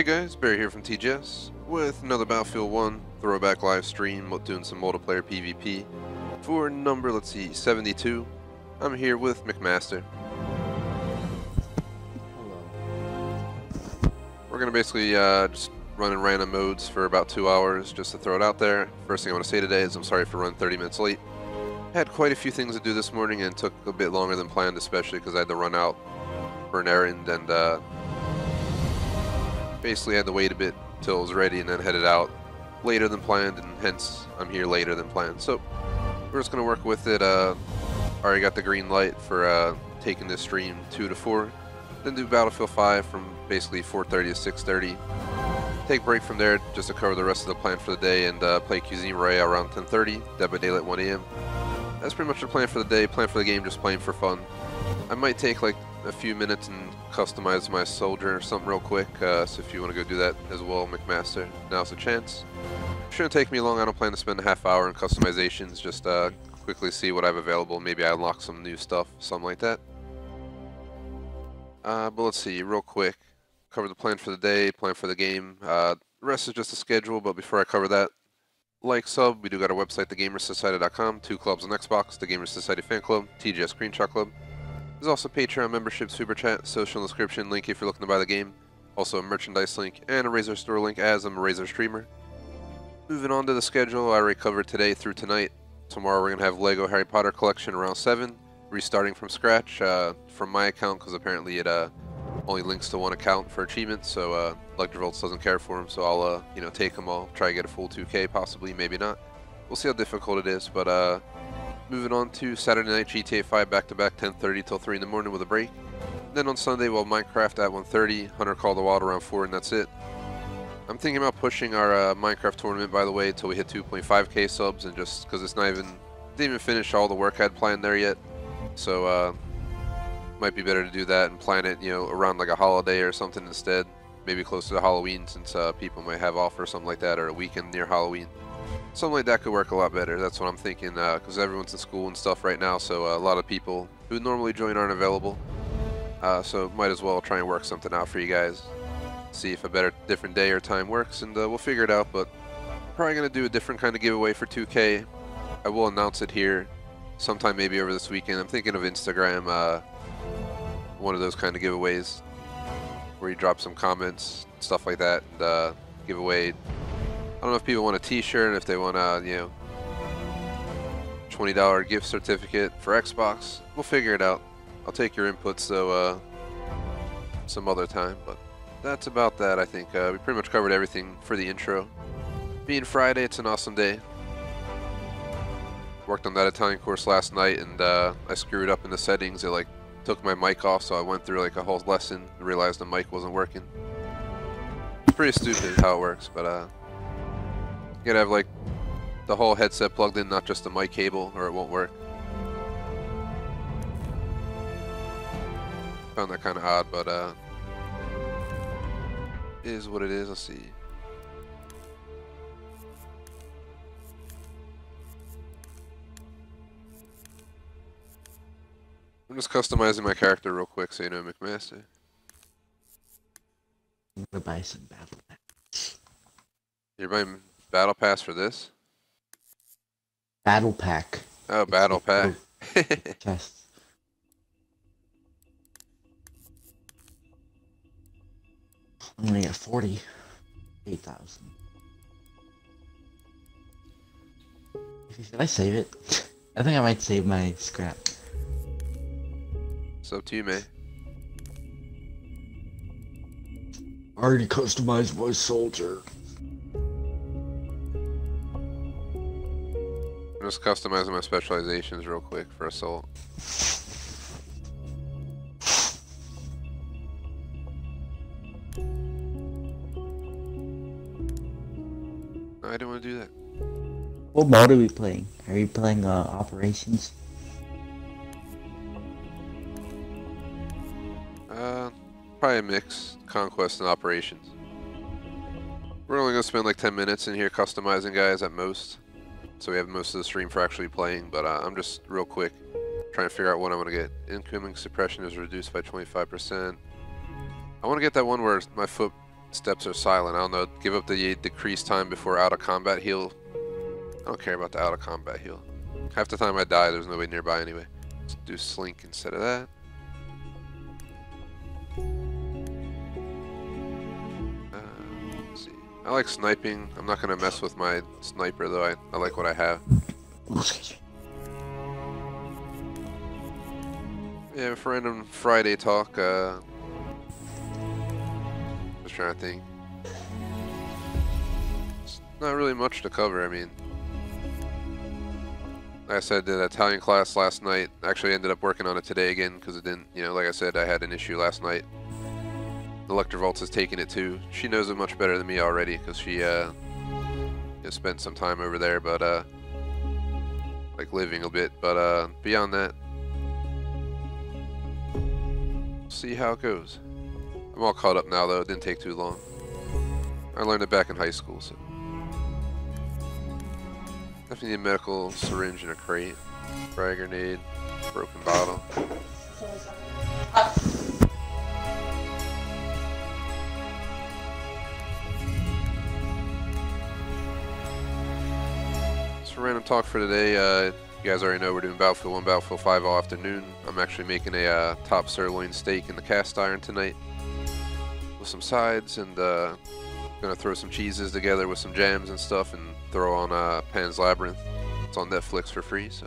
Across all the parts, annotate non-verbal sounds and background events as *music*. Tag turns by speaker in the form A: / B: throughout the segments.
A: Hey guys, Barry here from TGS with another Battlefield 1 throwback live stream doing some multiplayer PvP for number, let's see, 72. I'm here with McMaster.
B: Hello.
A: We're going to basically uh, just run in random modes for about two hours just to throw it out there. First thing I want to say today is I'm sorry for running 30 minutes late. Had quite a few things to do this morning and took a bit longer than planned, especially because I had to run out for an errand and uh, basically had to wait a bit till it was ready and then headed out later than planned and hence I'm here later than planned. So we're just going to work with it. Uh, already got the green light for uh, taking this stream 2 to 4. Then do Battlefield 5 from basically 4.30 to 6.30. Take break from there just to cover the rest of the plan for the day and uh, play Cuisine Royale around 10.30, Dead by Daylight 1 a.m. That's pretty much the plan for the day, plan for the game, just playing for fun. I might take like a few minutes and customize my soldier or something real quick, uh, so if you want to go do that as well, McMaster, now's the chance. Shouldn't take me long, I don't plan to spend a half hour in customizations, just uh, quickly see what I have available, maybe I unlock some new stuff, something like that. Uh, but let's see, real quick, cover the plan for the day, plan for the game, uh, the rest is just a schedule, but before I cover that, like, sub, we do got our website, thegamersociety.com, two clubs on Xbox, the Gamers Society Fan Club, TGS Screenshot Club, there's also Patreon membership, super chat, social description link if you're looking to buy the game. Also a merchandise link and a Razer store link as I'm a Razer streamer. Moving on to the schedule, I already covered today through tonight. Tomorrow we're going to have LEGO Harry Potter collection around 7, restarting from scratch uh, from my account because apparently it uh, only links to one account for achievements, so uh, Electrovolts doesn't care for them, so I'll uh, you know take them all, try to get a full 2k possibly, maybe not. We'll see how difficult it is, but uh, Moving on to Saturday night GTA 5 back-to-back 10.30 till 3 in the morning with a break. Then on Sunday we'll Minecraft at 1.30, Hunter Call the Wild around 4 and that's it. I'm thinking about pushing our uh, Minecraft tournament by the way until we hit 2.5k subs and just because it's not even, didn't even finish all the work I had planned there yet. So uh, might be better to do that and plan it you know around like a holiday or something instead. Maybe closer to Halloween since uh, people might have off or something like that or a weekend near Halloween something like that could work a lot better. That's what I'm thinking, because uh, everyone's in school and stuff right now, so uh, a lot of people who normally join aren't available. Uh, so might as well try and work something out for you guys. See if a better, different day or time works, and uh, we'll figure it out. But probably gonna do a different kind of giveaway for 2K. I will announce it here, sometime maybe over this weekend. I'm thinking of Instagram, uh, one of those kind of giveaways, where you drop some comments, stuff like that, and uh, give away I don't know if people want a t-shirt, and if they want a, you know, $20 gift certificate for Xbox. We'll figure it out. I'll take your input though, uh, some other time, but that's about that, I think. Uh, we pretty much covered everything for the intro. Being Friday, it's an awesome day. Worked on that Italian course last night, and uh, I screwed up in the settings. It, like, took my mic off, so I went through, like, a whole lesson and realized the mic wasn't working. Pretty stupid how it works, but, uh, you gotta have like the whole headset plugged in, not just the mic cable, or it won't work. Found that kind of odd, but uh, is what it is. Let's see. I'm just customizing my character real quick so you know McMaster.
B: I'm gonna buy some battle packs.
A: You're buying Battle pass for this?
B: Battle pack.
A: Oh, it's battle pack.
B: Oh, *laughs* chest. I'm gonna get 40. 8,000. Should I save it? *laughs* I think I might save my scrap.
A: So to you, May.
B: Already customized my soldier.
A: Just customizing my specializations real quick for assault. I didn't want to do that.
B: What mode are we playing? Are you playing uh, operations?
A: Uh, probably a mix, conquest and operations. We're only gonna spend like 10 minutes in here customizing guys at most. So we have most of the stream for actually playing, but uh, I'm just real quick trying to figure out what I want to get. Incoming suppression is reduced by 25%. I want to get that one where my footsteps are silent. I don't know. Give up the decreased time before out of combat heal. I don't care about the out of combat heal. Half the time I die, there's nobody nearby anyway. Let's do slink instead of that. I like sniping. I'm not gonna mess with my sniper though. I, I like what I have. Yeah, for random Friday talk, uh... Just trying to think. It's not really much to cover, I mean... Like I said, did Italian class last night. Actually ended up working on it today again, because it didn't, you know, like I said, I had an issue last night. Electrovolts has taken it too. She knows it much better than me already, because she, uh... Know, spent some time over there, but, uh... Like, living a bit, but, uh, beyond that, see how it goes. I'm all caught up now though, it didn't take too long. I learned it back in high school, so. Definitely need a medical syringe and a crate. Frag grenade, broken bottle. So random talk for today, uh, you guys already know we're doing Battlefield 1, Battlefield 5 all afternoon. I'm actually making a uh, top sirloin steak in the cast iron tonight with some sides and uh, gonna throw some cheeses together with some jams and stuff and throw on uh, Pan's Labyrinth. It's on Netflix for free, so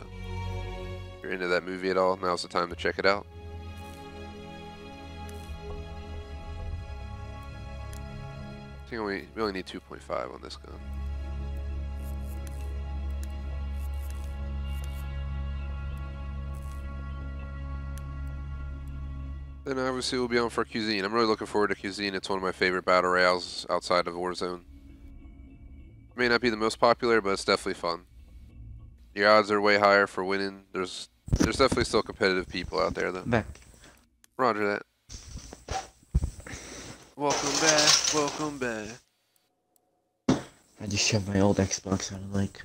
A: if you're into that movie at all, now's the time to check it out. I think we, we only need 2.5 on this gun. Then obviously we'll be on for Cuisine. I'm really looking forward to Cuisine. It's one of my favorite battle royales outside of Warzone. May not be the most popular, but it's definitely fun. Your odds are way higher for winning. There's there's definitely still competitive people out there though.
B: Back.
A: Roger that. Welcome back, welcome back.
B: I just shoved my old Xbox out of like.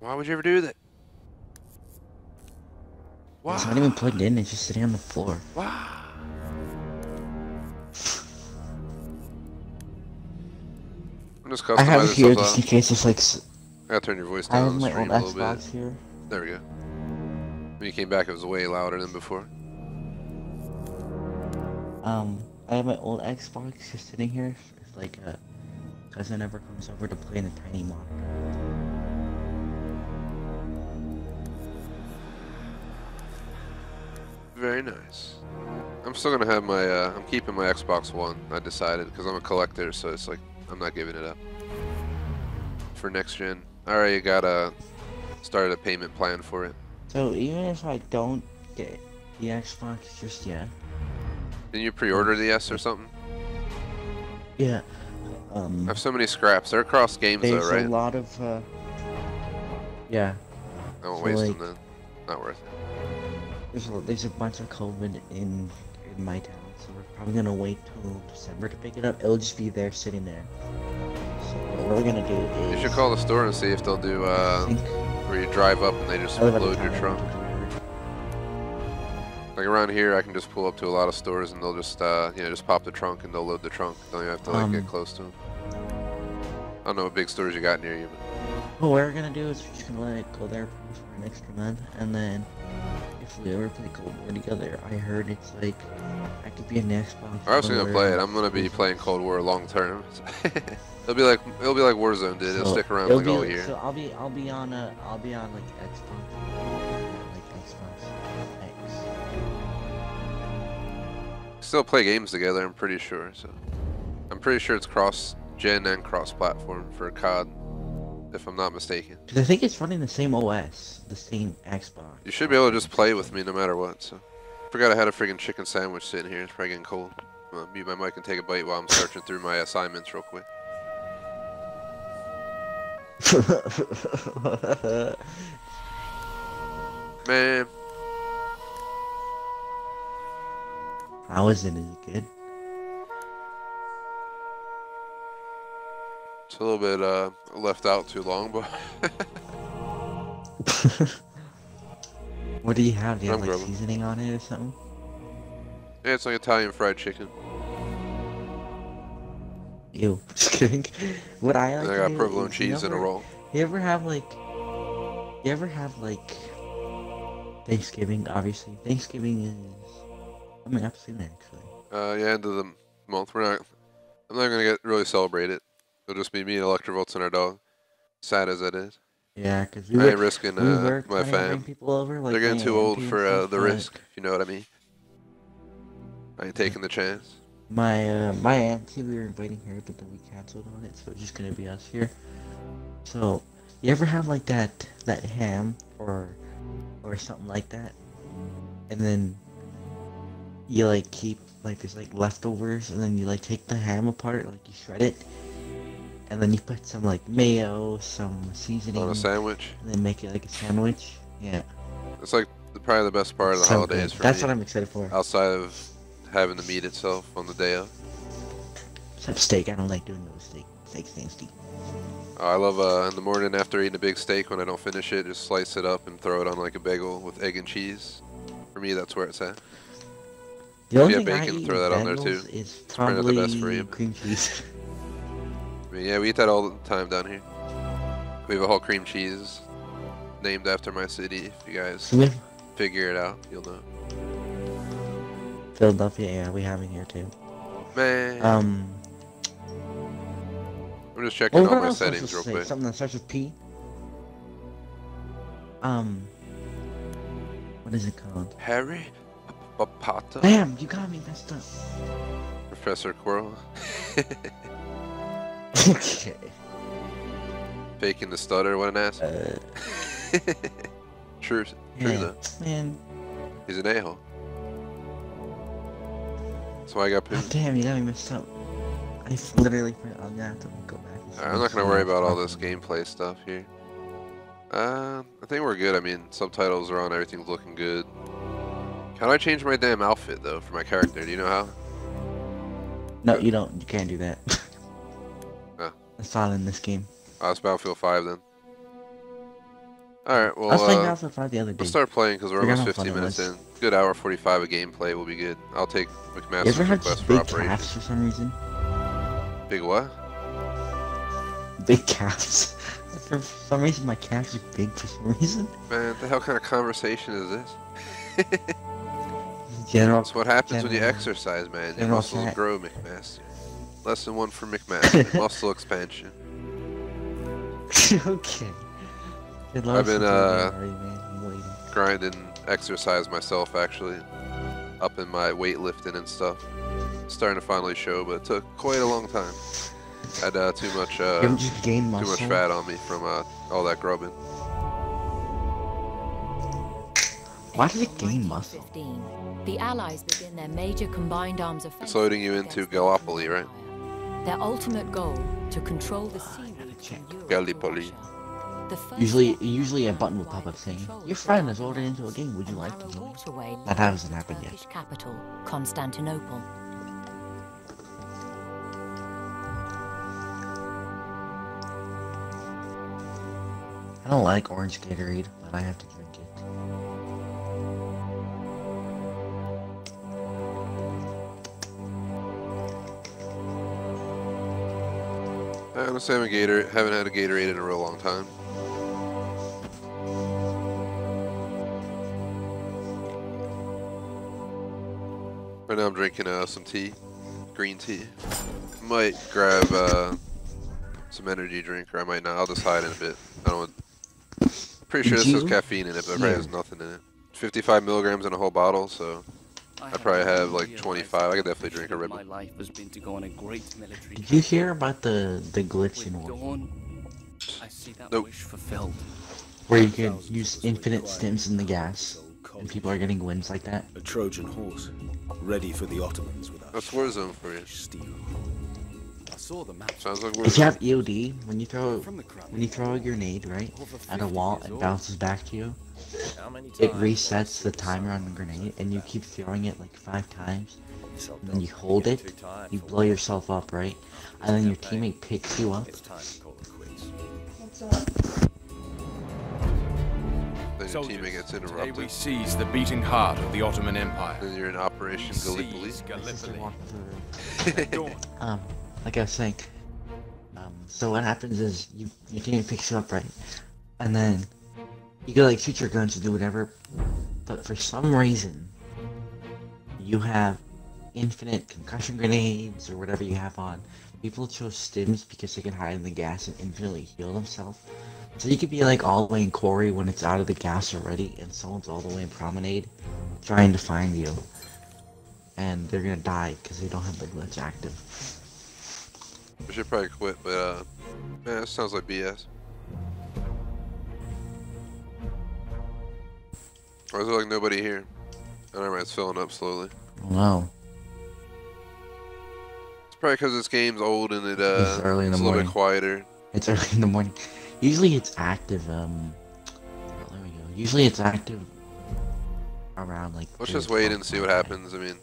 A: Why would you ever do that? Why?
B: It's not even plugged in. It's just sitting on the floor.
A: Why? I'm just
B: I have it here just in case it's like.
A: I gotta turn your voice down. I have
B: my old
A: a bit.
B: Xbox here.
A: There we go. When you came back, it was way louder than before.
B: Um, I have my old Xbox just sitting here. It's like a cousin ever comes over to play in a tiny monitor.
A: Very nice. I'm still gonna have my. Uh, I'm keeping my Xbox One. I decided because I'm a collector, so it's like I'm not giving it up. For next gen, I already got a started a payment plan for it.
B: So even if I don't get the Xbox just yet,
A: Didn't you pre-order the S or something?
B: yeah. Um,
A: I have so many scraps. They're across games though, right?
B: There's a lot of. Uh, yeah,
A: I won't
B: so,
A: waste
B: like-
A: them then. Not worth it.
B: there's a, there's a bunch of COVID in in my town, so we're probably gonna wait till December to pick it up. It'll just be there, sitting there. So what we're gonna do is.
A: You should call the store and see if they'll do uh, where you drive up and they just load your trunk. Like around here, I can just pull up to a lot of stores and they'll just, uh, you know, just pop the trunk and they'll load the trunk. Don't even have to like
B: Um,
A: get close to them. I don't know what big stores you got near you, but
B: What we're gonna do is we're just gonna let it go there for an extra month, and then we ever play Cold War together, I heard it's like I could be an Xbox.
A: I was gonna play it. I'm gonna be playing Cold War long term. *laughs* it'll be like it'll be like Warzone did. It'll stick around
B: it'll
A: like
B: be
A: all year.
B: So I'll be I'll be on a I'll be on like Xbox, like Xbox X.
A: Still play games together. I'm pretty sure. So I'm pretty sure it's cross gen and cross platform for COD, if I'm not mistaken.
B: Cause I think it's running the same OS, the same Xbox.
A: You should be able to just play with me no matter what. So forgot I had a freaking chicken sandwich sitting here. It's probably getting cold. I'm gonna mute my mic and take a bite while I'm searching through my assignments real quick. *laughs* Man,
B: How is it? Is it good?
A: It's a little bit uh, left out too long, but *laughs*
B: what do you have? Do you have
A: I'm
B: like
A: grubbing.
B: seasoning on it or something?
A: yeah, it's like Italian fried chicken.
B: Ew, *laughs* just kidding. What I like
A: And I got provolone cheese in a roll.
B: You ever have like, you ever have like Thanksgiving? Obviously, Thanksgiving is coming up soon actually.
A: Uh, yeah, end of the month. We're not. I'm not gonna get really celebrate it. It'll just be me and Electrovolts and our dog. Sad as that is.
B: Yeah, cause we
A: I
B: were,
A: ain't risking
B: we
A: uh, my fam.
B: people over. Like
A: They're getting too old for uh, the risk. If you know what I mean. I ain't taking the chance.
B: My uh, my auntie, we were inviting her, but then we canceled on it, so it's just gonna be us here. So, you ever have like that that ham or or something like that, and then you like keep like there's like leftovers, and then you like take the ham apart, like you shred it, and then you put some like mayo, some seasoning,
A: On a sandwich.
B: and then make it like a sandwich. Yeah,
A: It's like the, probably the best part of the
B: so
A: holidays
B: good.
A: for
B: That's
A: me.
B: what I'm excited for.
A: Outside of having the meat itself on the day of.
B: Except steak, I don't like doing no steak. Steak's nasty.
A: Uh, I love uh, in the morning after eating a big steak when I don't finish it, just slice it up and throw it on like a bagel with egg and cheese. For me, that's where it's at.
B: The only
A: you have bacon, throw that on there, too.
B: Is
A: probably not the best for you.
B: cream cheese. *laughs*
A: Yeah, we eat that all the time down here. We have a whole cream cheese named after my city. If you guys
B: have
A: figure it out, you'll know.
B: Philadelphia, yeah, we have it here too.
A: Man,
B: Um,
A: I'm just checking
B: what
A: all my
B: else was I
A: settings real
B: supposed to say?
A: quick.
B: Something that starts with P. Um, what is it called?
A: Harry Potter,
B: Bam! You got me messed up.
A: Professor Quirrell,
B: okay. *laughs*
A: faking the stutter. What an ass.
B: Uh, *laughs*
A: true, true
B: yeah,
A: though.
B: man.
A: He's an a-hole. That's why I got
B: Oh,
A: pooped.
B: damn, you got me messed up. I literally, I'm gonna have to go back.
A: Alright, I'm not gonna worry about all this gameplay stuff here. Uh, I think we're good. I mean, subtitles are on. Everything's looking good. How do I change my damn outfit though for my character? Do you know how?
B: No, you don't. You can't do that. *laughs* That's not in this game.
A: Oh, it's Battlefield 5 then. Alright,
B: I was
A: well,
B: playing
A: uh,
B: Battlefield 5 the other day.
A: let's start playing because we're almost 15 minutes in. Good hour 45 of gameplay will be good. I'll take
B: You ever had
A: request for
B: big
A: operation.
B: for some reason?
A: Big what?
B: Big calves. *laughs* for some reason, my calves are big for some reason.
A: Man, the hell kind of conversation is this?
B: General.
A: That's what happens when you exercise, man. Your muscles
B: fat.
A: grow, McMaster. Lesson one for McMaster. *laughs* Muscle expansion. *laughs*
B: okay.
A: I've been, uh,
B: Sorry, man. I'm waiting.
A: grinding exercise myself actually up in my weightlifting and stuff starting to finally show but it took quite a long time had uh, too much
B: you
A: uh,
B: ever just gain
A: too much fat on me from uh, all that grubbing
B: Why did it gain muscle?
C: 15, the Allies begin their major combined arms offensive.
A: loading you into
C: against
A: Gallipoli, right?
C: Empire. Their ultimate goal to control the ah, sea routes
B: check.
C: from Europe to
A: Gallipoli.
C: The first
B: Usually, usually a button will pop up saying, "Your friend has ordered into a game. Would you like to
C: narrow
B: join?" That hasn't happened yet.
C: Turkish capital, Constantinople.
B: I don't like orange Gatorade, but I have to drink it.
A: I honestly haven't, Gator- haven't had a Gatorade in a real long time. Right now I'm drinking uh, some tea green tea. Might grab uh, some energy drink or I might not. I'll decide in a bit. I don't want Pretty sure this has caffeine in it, but it probably has nothing in it. 55 milligrams in a whole bottle, so I probably have like 25. I could definitely drink a Red
D: My life has been to go on a great military
B: Did you hear about the the glitch in
D: With
B: War,
D: dawn, I see that
A: Nope.
D: wish fulfilled.
B: where you can use infinite stims in the gas, and people are getting wins like that?
E: A Trojan horse, ready for the Ottomans without
A: That's Warzone for you.
E: steel. I saw the map.
A: Sounds like
B: If you have EOD, when you throw
E: From the crowd.
B: when you throw a grenade right at a wall, it bounces back to you.
E: How many
B: It resets the timer on the grenade, and you keep throwing it like five times. And then you hold it, you blow yourself up, right? And then your teammate picks you up.
E: It's time to call it quits.
A: Then your
F: Soldiers,
A: teammate gets
F: Today we
A: interrupted.
F: seize the beating heart of the Ottoman Empire.
A: Then you're in Operation Gallipoli.
F: Seize
B: My sister
F: Gallipoli.
B: walked through the room.
F: Dawn.
B: Um, like I was saying, um, so what happens is you your team picks you up right, and then you go like shoot your guns and do whatever, but for some reason you have infinite concussion grenades or whatever you have on. People chose stims because they can hide in the gas and infinitely heal themselves. So you could be like all the way in quarry when it's out of the gas already, and someone's all the way in promenade trying to find you, and they're gonna die because they don't have the glitch active.
A: We should probably quit, but uh, man, it sounds like BS. Why is there like nobody here? I don't know, it's filling up slowly.
B: Wow.
A: It's probably because this game's old and it uh,
B: It's early in the
A: it's a little
B: morning.
A: bit quieter.
B: It's early in the morning. Usually it's active, um... oh, there we go. Usually it's active around, like...
A: Let's just wait and see what happens. I mean,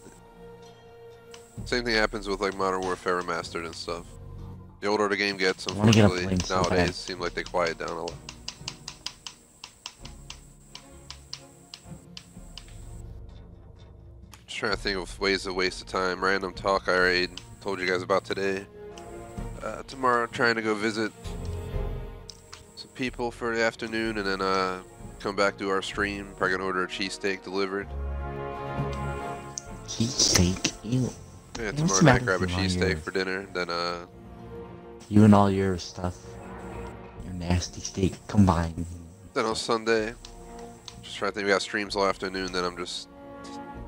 A: same thing happens with like Modern Warfare Remastered and stuff. The older the game gets,
B: I wanna get up
A: unfortunately,
B: so
A: nowadays seem like they quiet down a lot. Just trying to think of ways to waste of time. Random talk I already told you guys about today. Uh, tomorrow, trying to go visit some people for the afternoon, and then uh, come back to our stream. Probably gonna order a cheesesteak delivered.
B: Cheesesteak? Ew.
A: Yeah, tomorrow night grab a cheesesteak for dinner. Then uh,
B: You and all your stuff. Your nasty steak combined.
A: then on Sunday, just trying to think. We got streams all afternoon. Then I'm just,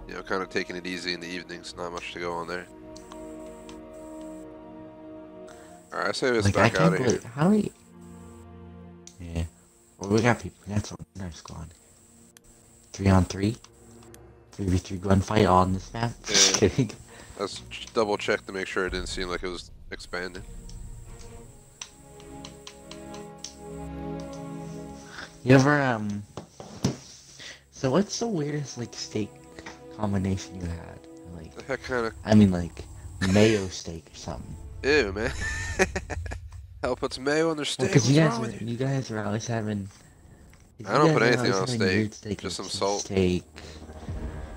A: you know, kind of taking it easy in the evenings. Not much to go on there. All right, I say let's
B: like, I
A: back out of here.
B: believe... How many... Yeah. Well, we got people. That's in our squad. Three on three? 3v3 gunfight on this map? *laughs* Just
A: Yeah.
B: kidding.
A: Let's double check to make sure it didn't seem like it was expanded.
B: You ever, um... So what's the weirdest, like, steak combination you had? Like,
A: kind of
B: I mean, like, mayo steak or something.
A: ew, man. *laughs* Hell puts mayo on their steak.
B: Because
A: What's
B: you guys,
A: wrong
B: are,
A: with you?
B: you guys are always having...
A: I don't put anything on steak,
B: steak,
A: just
B: like
A: some salt.
B: Steak.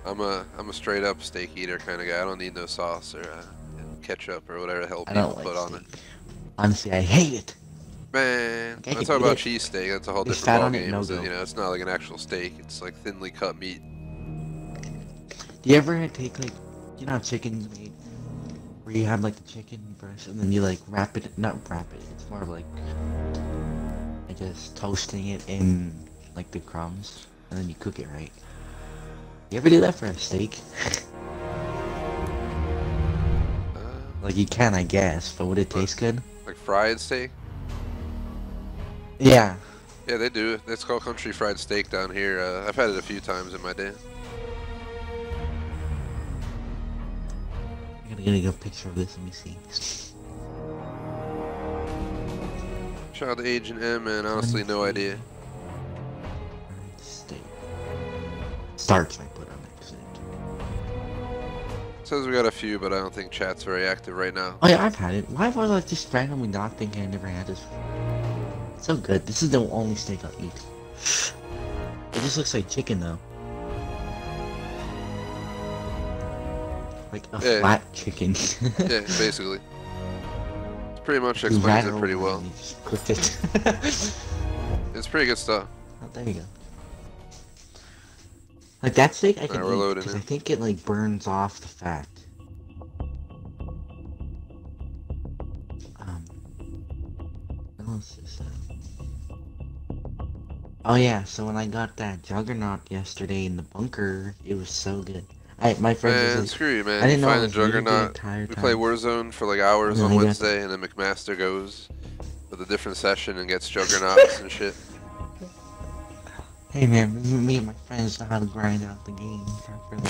A: I'm a I'm a straight up steak eater kind of guy. I don't need no sauce or uh, ketchup or whatever the hell people
B: like
A: put on it.
B: steak. Honestly, I hate it.
A: Man,
B: Like, I
A: let's talk about cheesesteak. That's a whole
B: There's
A: different
B: fat on it,
A: ballgame.
B: no
A: so, you know, it's not like an actual steak. It's like thinly cut meat.
B: Do you ever take like, you know how chicken's made? Where you have like the chicken breast and then you like wrap it, not wrap it, it's more of like, I guess toasting it in like the crumbs and then you cook it right. You ever do that for a steak?
A: Uh,
B: like you can, I guess, but would it taste good?
A: like fried steak.
B: Yeah.
A: Yeah, they do. It's called country fried steak down here. Uh, I've had it a few times in my day.
B: I gotta get a picture of this, let me see.
A: Shout out to Agent M, and honestly, no idea.
B: Steak. Starch I put on accident.
A: says we got a few, but I don't think chat's very active right now.
B: Oh yeah, I've had it. Why was I just randomly not thinking I never had this? It's so good. This is the only steak I'll eat. It just looks like chicken though. Like a
A: Yeah.
B: flat chicken. *laughs*
A: Yeah, basically. It's pretty much explains it pretty well.
B: just cooked it. *laughs*
A: It's pretty good stuff.
B: oh, there you go. Like that steak I can
A: we're
B: eat because. I think it like burns off the fat. Um, what else is that? Oh yeah, so when I got that Juggernaut yesterday in the bunker, it was so good. I my friend
A: Man,
B: like,
A: screw you, man.
B: I didn't
A: you
B: know
A: find the
B: really
A: Juggernaut.
B: entire
A: We play. Warzone for like hours on
B: then I got
A: Wednesday, and then McMaster goes with a different session and gets Juggernauts and shit.
B: Hey man, me- and my friends know how to grind out the game. properly."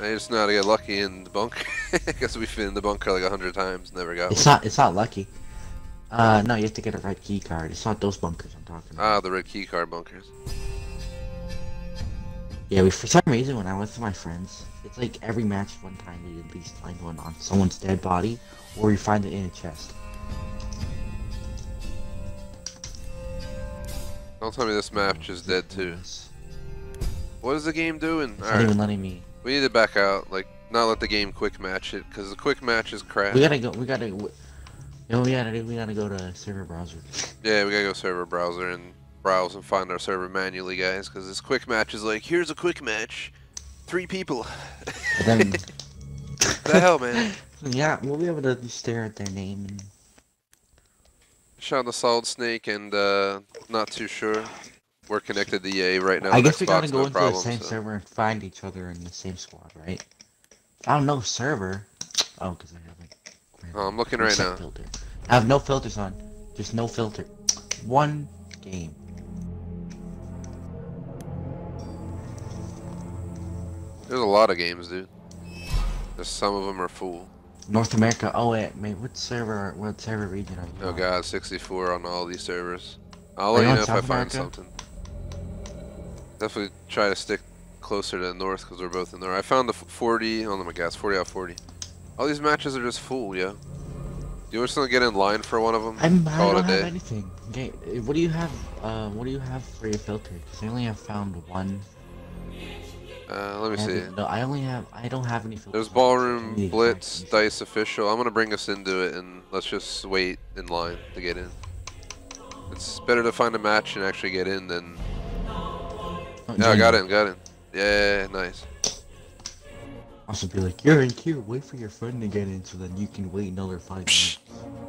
A: I just know how to get lucky in the bunker. Because *laughs* we've been in the bunker like a hundred times, never got
B: It's
A: one.
B: not it's not lucky. Uh no, you have to get a red key card. It's not those bunkers I'm talking about.
A: Ah, the red key card bunkers.
B: Yeah, we, for some reason, when I went with my friends, it's like every match, one time we at least find one on someone's dead body, or we find it in a chest.
A: Don't tell me this match is dead too. What is the game doing?
B: not
A: Alright,
B: even letting me.
A: we need to back out. Like, not let the game quick match it, because the quick match is crap.
B: We gotta go. We gotta. w- Oh yeah, we gotta go to server browser. *laughs*
A: Yeah, we gotta go server browser and browse and find our server manually, guys, because this quick match is like, here's a quick match, three people.
B: Then, *laughs*
A: the hell, man?
B: yeah, we'll be able to stare at their name and
A: Shout out to Solid Snake and uh, not too sure. We're connected to EA right now.
B: I guess we gotta go
A: no
B: into
A: problem,
B: the same
A: so-
B: server and find each other in the same squad, right? I don't know server. Oh, because I have like.
A: Oh, I'm looking right now.
B: Filter. I have no filters on. Just no filter. One game.
A: There's a lot of games, dude. Just some of them are full.
B: North America. Oh wait, mate. What server? What server region are you?
A: Oh
B: on?
A: god, 64 on all these servers. I'll let
B: you
A: know if I find
B: America?
A: something. Definitely try to stick closer to the north because we're both in there. I found the 40. Oh my god, it's 40 out of 40. All these matches are just full, yo. Do you want to get in line for one of them?
B: I'm, I
A: Call
B: don't have
A: day.
B: anything. Okay, what do you have? Uh, what do you have for your filter? Because I only have found one.
A: Uh, let me
B: I
A: see.
B: No, I only have. I don't have any filters.
A: There's Ballroom,
B: give me the
A: Blitz, Dice Official. I'm gonna bring us into it and let's just wait in line to get in. It's better to find a match and actually get in than.
B: Oh,
A: Yeah, I got
B: Jenny.
A: in, got in. Yeah, nice.
B: Also be like, you're in queue. Wait for your friend to get in, so then you can wait another five minutes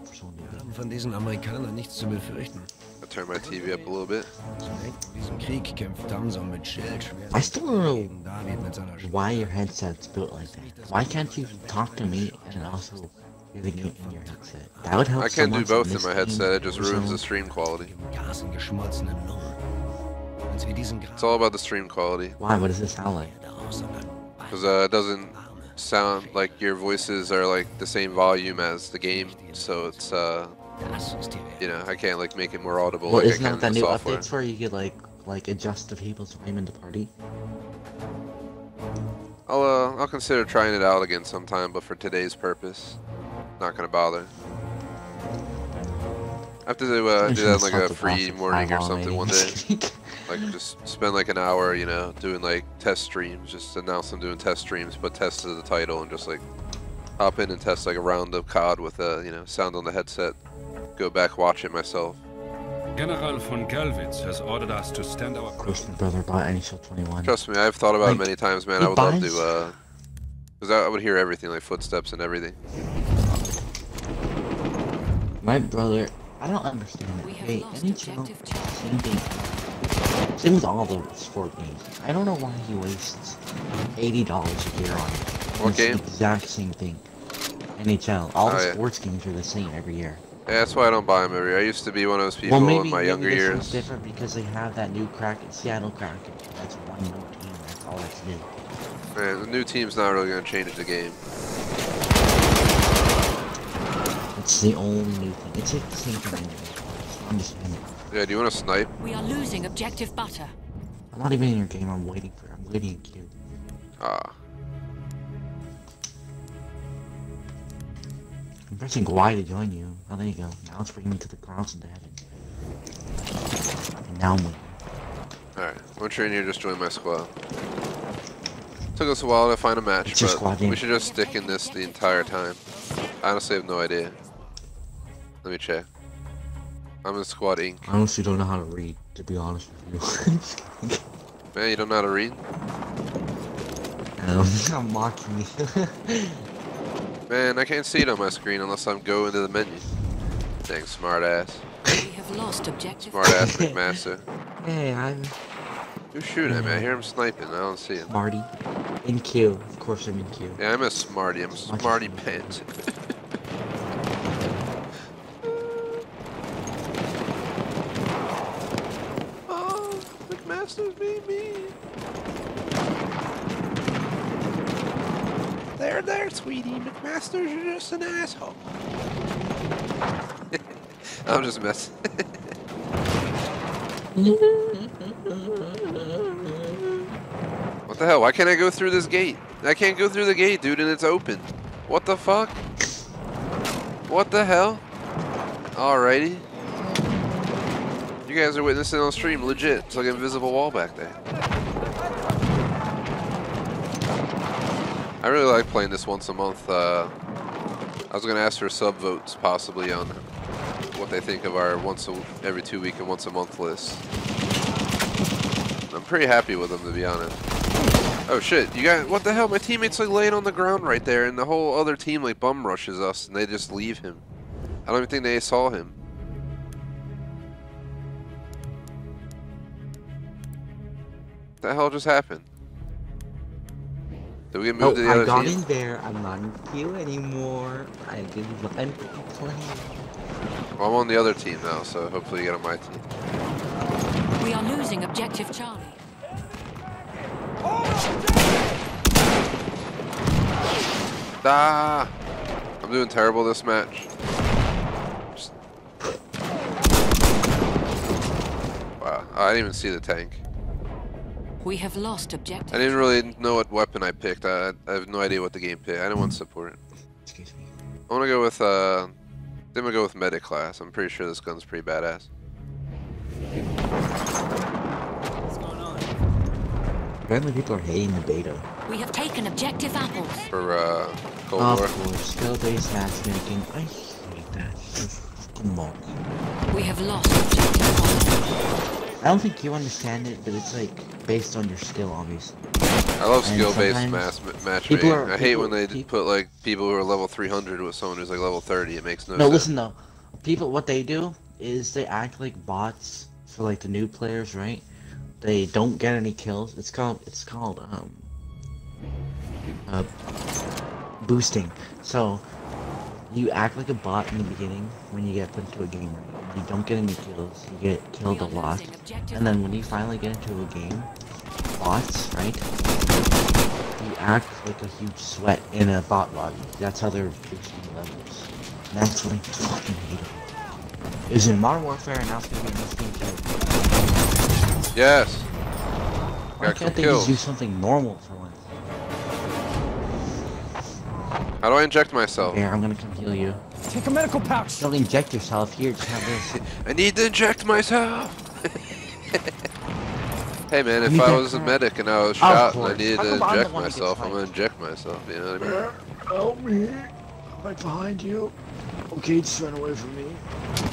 B: for someone to
G: Wir
B: get in.
G: haben von diesen Amerikanern nichts zu befürchten.
A: Turn my TV up a little bit.
G: Solange in diesem Krieg kämpft Damson mit Schildschwertern
B: I still don't know
G: gegen David mit seiner
B: why your headset's built like that. Why can't you talk to me and also hear the game in your headset? That would help.
A: I can't do both in my headset, it just ruins the stream quality.
G: dem Gas in geschmolzenen Lungen. Als wir diesen
A: It's all about the stream quality.
B: Why? What does this sound like?
A: Because uh, it doesn't sound like your voices are like the same volume as the game, so it's, uh,
G: Das ist die
A: you know, I can't like make it more audible
B: Well,
A: like
B: isn't that
A: the
B: new
A: software.
B: updates where you could like like adjust the people's name in the party?
A: I'll uh, I'll consider trying it out again sometime, but for today's purpose, not gonna bother. I have to do, uh, do that in like a free morning or something one day. Like just spend like an hour, you know, doing like test streams. Just announce I'm doing test streams, but test is the title, and just like hop in and test like a round of COD with a you know sound on the headset. Go back, watch it myself.
F: General von Gallwitz has ordered us to stand our
B: Of course, my brother bought NHL 21.
A: Trust me, I've thought about it many times, man. I would love to, uh, because I I would hear everything, like footsteps and everything.
B: My brother, I don't understand
C: We
B: it. Hey,
C: lost
B: NHL, same thing. Same with all the sport games. I don't know why he wastes eighty dollars a year on it.
A: What game?
B: The exact same thing. NHL. All
A: Oh,
B: the
A: yeah.
B: sports games are the same every year.
A: Yeah, that's why I don't buy them every. year. I used to be one of those people
B: well, maybe,
A: in my
B: maybe
A: younger
B: this one's
A: years.
B: different because they have that new Kraken, Seattle Kraken. That's one new team. That's all that's new.
A: Man, the new team's not really gonna change the game.
B: It's the only new thing. It's like the same thing. anyway. I'm just saying.
A: Yeah, do you want to snipe?
C: We are losing objective butter.
B: I'm not even in your game. I'm waiting for. I'm waiting in queue.
A: Ah,
B: I'm pressing Y to join you. Oh, there you go. Now it's bringing me to the clouds into heaven. And now I'm waiting.
A: alright. Once you're in here, just join my squad. Took us a while to find a match,
B: It's
A: but
B: game.
A: we should just stick in this the entire time. I honestly have no idea. Let me check. I'm in Squad Inc.
B: I honestly don't know how to read, to be honest with you. *laughs*
A: Man, you don't know how to read?
B: um, *laughs* I'm mocking you. *laughs*
A: Man, I can't see it on my screen unless I'm going to the menu. Dang, smart ass.
C: We have lost objective
A: Smart ass McMaster. *laughs*
B: hey, I'm
A: Who's shooting at me? I hear him sniping. I don't see him.
B: Marty. In queue. Of course I'm in queue.
A: Yeah, I'm a smarty. I'm a smarty pants. *laughs* oh, McMaster's being mean. There, there, sweetie. McMaster's just an asshole. I'm just messing. *laughs* what the hell? Why can't I go through this gate? I can't go through the gate, dude, and it's open. What the fuck? What the hell? Alrighty. You guys are witnessing on stream, legit. It's like an invisible wall back there. I really like playing this once a month, uh, I was gonna ask for sub votes possibly on they think of our once a, every two week and once a month list. I'm pretty happy with them to be honest. Oh shit, you got what the hell? My teammate's like laying on the ground right there and the whole other team like bum rushes us and they just leave him. I don't even think they saw him. What the hell just happened? Did we get moved to the oh,
B: I
A: other
B: got
A: team?
B: in there. I'm not in queue anymore. I didn't let me play.
A: Well, I'm on the other team now, so hopefully you get on my team.
C: We are losing objective Charlie.
A: Ah! I'm doing terrible this match. Just- Wow, I didn't even see the tank.
C: We have lost objective.
A: I didn't really know what weapon I picked. I, I have no idea what the game picked. I didn't want support.
B: Excuse me.
A: I want to go with, uh, I'm gonna go with medic class. I'm pretty sure this gun's pretty badass.
D: What's going on?
B: Apparently people are hating the beta.
C: We have taken objective apples.
A: For, uh, Cold
B: Of
A: War.
B: course, skill-based matchmaking. I hate that. So fucking much.
C: We have lost objective Alpha.
B: I don't think you understand it, but it's like based on your skill, obviously.
A: I love skill-based mass matchmaking.
B: people are-
A: I hate when they
B: people-
A: put, like, people who are level 300 with someone who's, like, level 30. It makes no,
B: No,
A: sense.
B: listen though. People, what they do is they act like bots for like the new players, right? They don't get any kills. It's called it's called um uh boosting. So you act like a bot in the beginning when you get put into a game. You don't get any kills. You get killed a lot, and then when you finally get into a game, bots, right? You act like a huge sweat in a bot lobby. That's how they're boosting levels. And that's what I fucking hate about it. It in Modern Warfare, and now it's gonna be in this game too.
A: Yes!
B: Why
A: Got
B: can't they just do something normal for once?
A: How do I inject myself?
B: Here, I'm gonna come heal you.
H: Take a medical pouch.
B: Don't inject yourself. Here, just have this. *laughs*
A: I need to inject myself. *laughs* hey man, if I was a medic and I was shot and I needed to
B: come I'm the
A: inject
B: one who gets
A: myself, I'm gonna inject myself. You know what I mean?
B: Help me! I'm right behind you. Okay, just run away from me.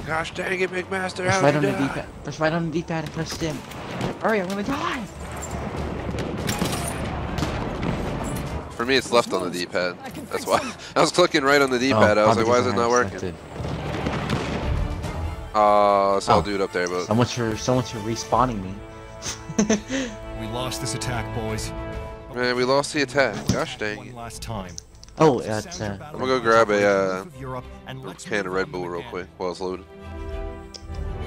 A: Gosh dang it, McMaster!
B: Press
A: How
B: right
A: did
B: on
A: you
B: the
A: die?
B: D-pad. Press right on the D-pad and press stim. Hurry, I'm gonna die!
A: For me, it's left on the D-pad. That's why *laughs* I was clicking right on the D-pad. I was like, why is it not working? uh
B: Oh,
A: I'll do it up there, but
B: So much for so for respawning me. *laughs*
G: We lost this attack, boys.
A: man, we lost the attack. Gosh dang it!
G: last time.
B: oh, that's uh,
A: I'm gonna go grab a uh,
G: Europe let's
A: can of Red Bull real quick while it's loading.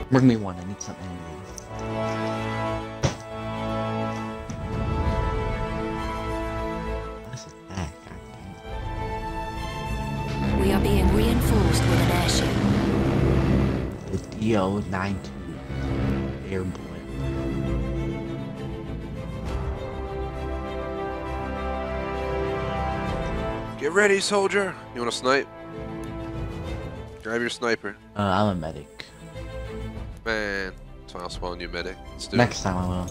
B: bring me one. I need something. Anyway. What is that? God
C: We are being reinforced with an airship.
B: damn. The DO-92 airborne.
A: Get ready, soldier! You wanna snipe? Grab your sniper.
B: Uh, I'm a medic.
A: Man, that's why I'll spawn you medic.
B: Next time I will.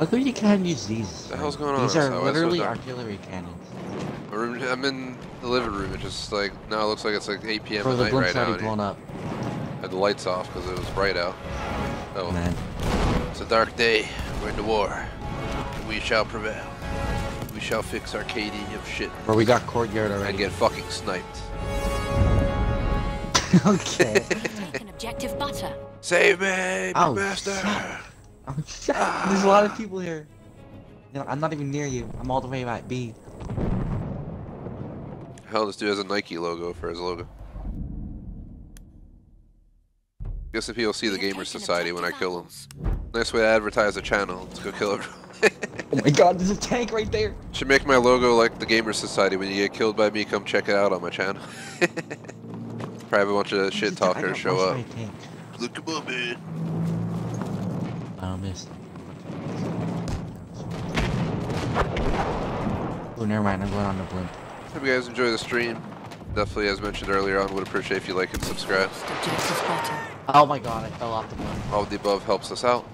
B: Look, you can't use these.
A: What The hell's going on
B: These are
A: outside? Why is it so
B: literally artillery cannons.
A: I'm in the living room. It just like now it looks like it's like 8 p.m. At night right now.
B: blown up.
A: Had the lights off because it was bright out. Oh,
B: Man.
A: it's a dark day. We're in the war. We shall prevail. We shall fix Arcadia of shit
B: Bro, we got courtyard already.
A: and get fucking sniped. *laughs*
B: okay.
C: Taken objective butter.
A: Save me,
B: Oh,
A: master!
B: fuck. Oh, shit. Ah. There's a lot of people here. You know, I'm not even near you. I'm all the way at B.
A: Hell, this dude has a Nike logo for his logo. Guess if he'll see the
C: We
A: Gamer Society when I kill him.
C: apples.
A: Nice way to advertise a channel. Let's go kill everyone. *laughs*
B: Oh my god, there's a tank right there.
A: Should make my logo like the Gamer Society. When you get killed by me, come check it out on my channel. *laughs* Probably a bunch of shit
B: There's a tank. I
A: talkers show up.
B: by a tank.
A: Look at me.
B: Oh, missed. Oh, never mind. I'm going on the blimp.
A: Hope you guys enjoy the stream. Definitely, as mentioned earlier on, would appreciate if you like and subscribe.
B: Oh my god, I fell off the blimp.
A: All of the above helps us out.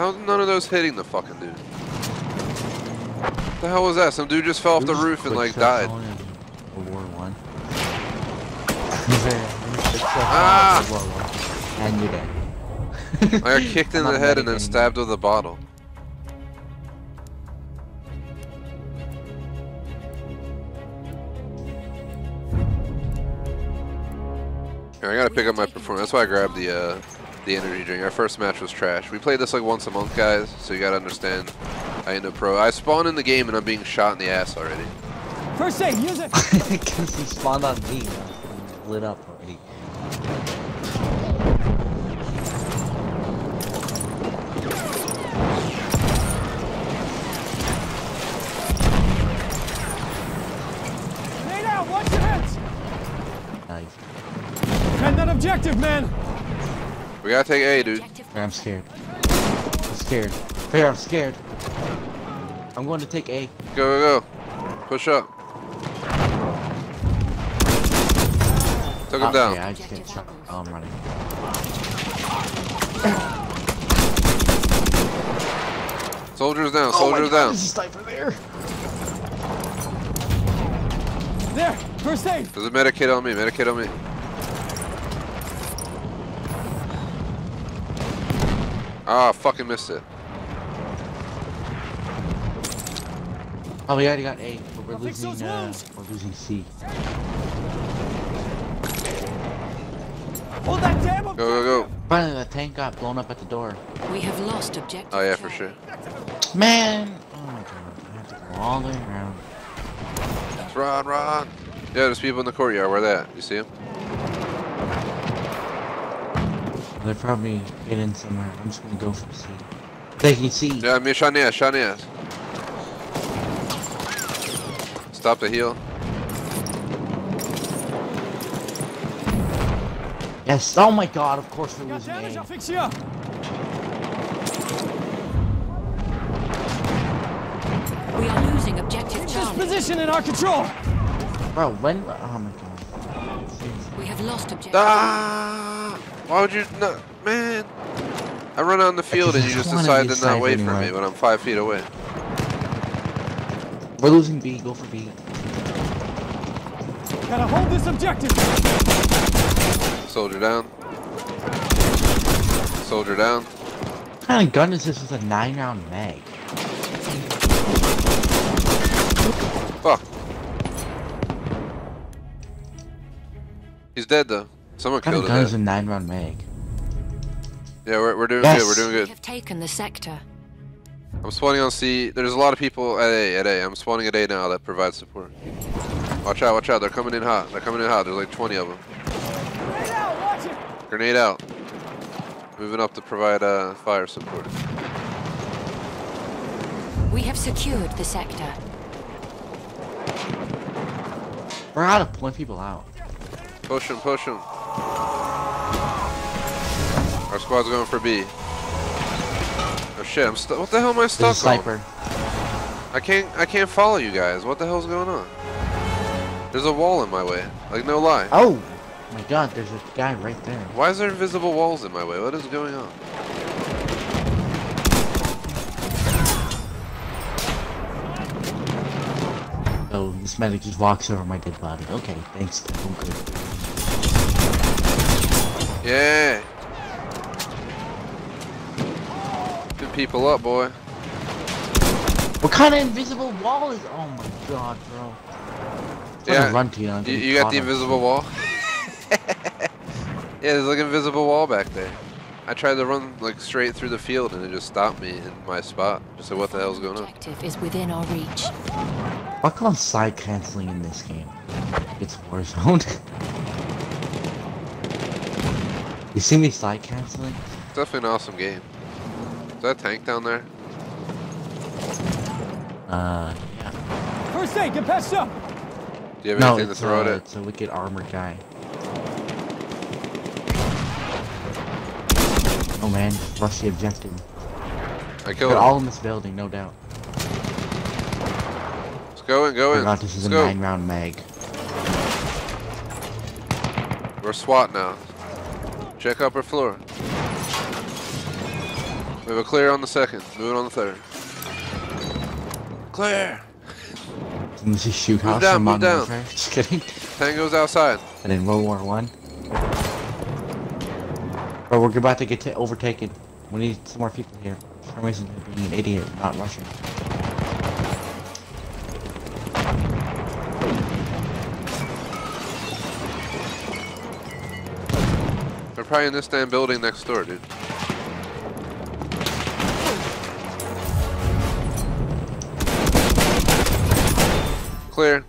A: How's none of those hitting the fucking dude? What the hell was that? Some dude just fell off the roof and like died.
B: World War One. *laughs*
A: Ah! *laughs*
B: World War One. And you're dead.
A: I got kicked in the head and then stabbed with a bottle. Here, I gotta pick up my performance. That's why I grabbed the uh, the energy drink. Our first match was trash. We play this like once a month, guys, so you gotta understand. I end up pro. I spawn in the game and I'm being shot in the ass already.
D: First aid, use it! *laughs*
B: Because he spawned on me. and I was getting lit up already.
D: Lay down, watch your heads!
B: Nice.
D: Defend that objective, man!
A: We gotta take A, dude.
C: Objective
B: I'm scared. I'm scared. Fair, I'm scared. I'm going to take A.
A: Go, go, go. Push up. Took him
B: Okay,
A: down.
B: I just get shot. Oh, I'm running.
A: Soldiers down,
B: Oh
A: soldiers
B: God,
A: down.
B: There's a sniper there.
D: There! First aid!
A: There's a medikit on me, medikit on me. Ah, fucking missed it.
B: Oh, we already got A, but we're
D: I'll
B: losing. Uh, we're losing C.
D: Hold that damn
A: Go, go, go.
B: Finally, the tank got blown up at the door.
C: We have lost objective.
A: Oh yeah, for sure.
B: Man! Oh my god, I have to go all the way around.
A: Run, run. Yeah, there's people in the courtyard. Where that? You see them?
B: They're probably hidden somewhere. I'm just gonna go for C. They can see.
A: Yeah, me, Shania, Shania. Stop the heal.
B: Yes. Oh my god, of course we're losing
D: damage, I'll
B: A.
D: fix you!
C: We are losing objective
D: This
C: Charlie.
D: position in our control!
B: Bro, when? Oh my god.
C: We have lost objective.
A: Ah! Why would you not? Man. I run out in the field and you just decide to not
B: safe
A: wait for me when I'm five feet away.
B: We're losing B. Go for B.
D: Gotta hold this objective!
A: Soldier down. Soldier down.
B: What kind of gun is this with a nine round mag?
A: Fuck. He's dead though. Someone
B: What kind
A: killed
B: of gun is a nine round mag?
A: Yeah, we're, we're doing
B: Yes.
A: good. We're doing good.
C: We have taken the sector.
A: I'm spawning on C. There's a lot of people at A. At A. I'm spawning at A now that provide support. Watch out! Watch out! They're coming in hot. They're coming in hot. There's like 20 of them.
D: Lay down, watch it!
A: Grenade out. Moving up to provide uh, fire support.
C: We have secured the sector.
B: We're out of point people out.
A: Push him, push him. Our squad's going for B. Oh shit, I'm stuck. What the hell am I stuck on?
B: sniper.
A: I can't, I can't follow you guys. What the hell's going on? There's a wall in my way. Like, no lie.
B: Oh my god, there's a guy right there.
A: Why is there invisible walls in my way? What is going on?
B: Oh, this medic just walks over my dead body. Okay, thanks. I'm good.
A: Yeah. Good people up, boy.
B: What kind of invisible wall is? Oh my god, bro. I'm
A: Yeah,
B: run to you.
A: You, you got the invisible
B: shit.
A: wall? *laughs* yeah, there's like an invisible wall back there. I tried to run like straight through the field and it just stopped me in my spot. Just said, what the hell's going on?
C: Objective is within our reach.
B: Why come side canceling in this game? It's Warzone. *laughs* you see me side canceling?
A: It's definitely an awesome game. Is that a tank down there?
B: Uh, yeah.
D: First aid, get patched up!
A: Do you have
B: No,
A: anything to throw at it?
B: it's a wicked armored guy. Oh man, rush the objective.
A: I killed
B: They're
A: him.
B: all in this building, no doubt.
A: Let's go in, go in.
B: Forgot this is
A: Let's
B: a
A: go.
B: nine round mag.
A: We're SWAT now. Check upper floor. We have a clear on the second. Moving on the third. Clear.
B: Didn't see shoot house
A: down,
B: in
A: move down. *laughs*
B: Just kidding.
A: Tango's outside.
B: And in World War One. Bro, we're about to get overtaken. We need some more people here. For some reason, being an idiot, not rushing.
A: Probably in this damn building next door, dude. Clear.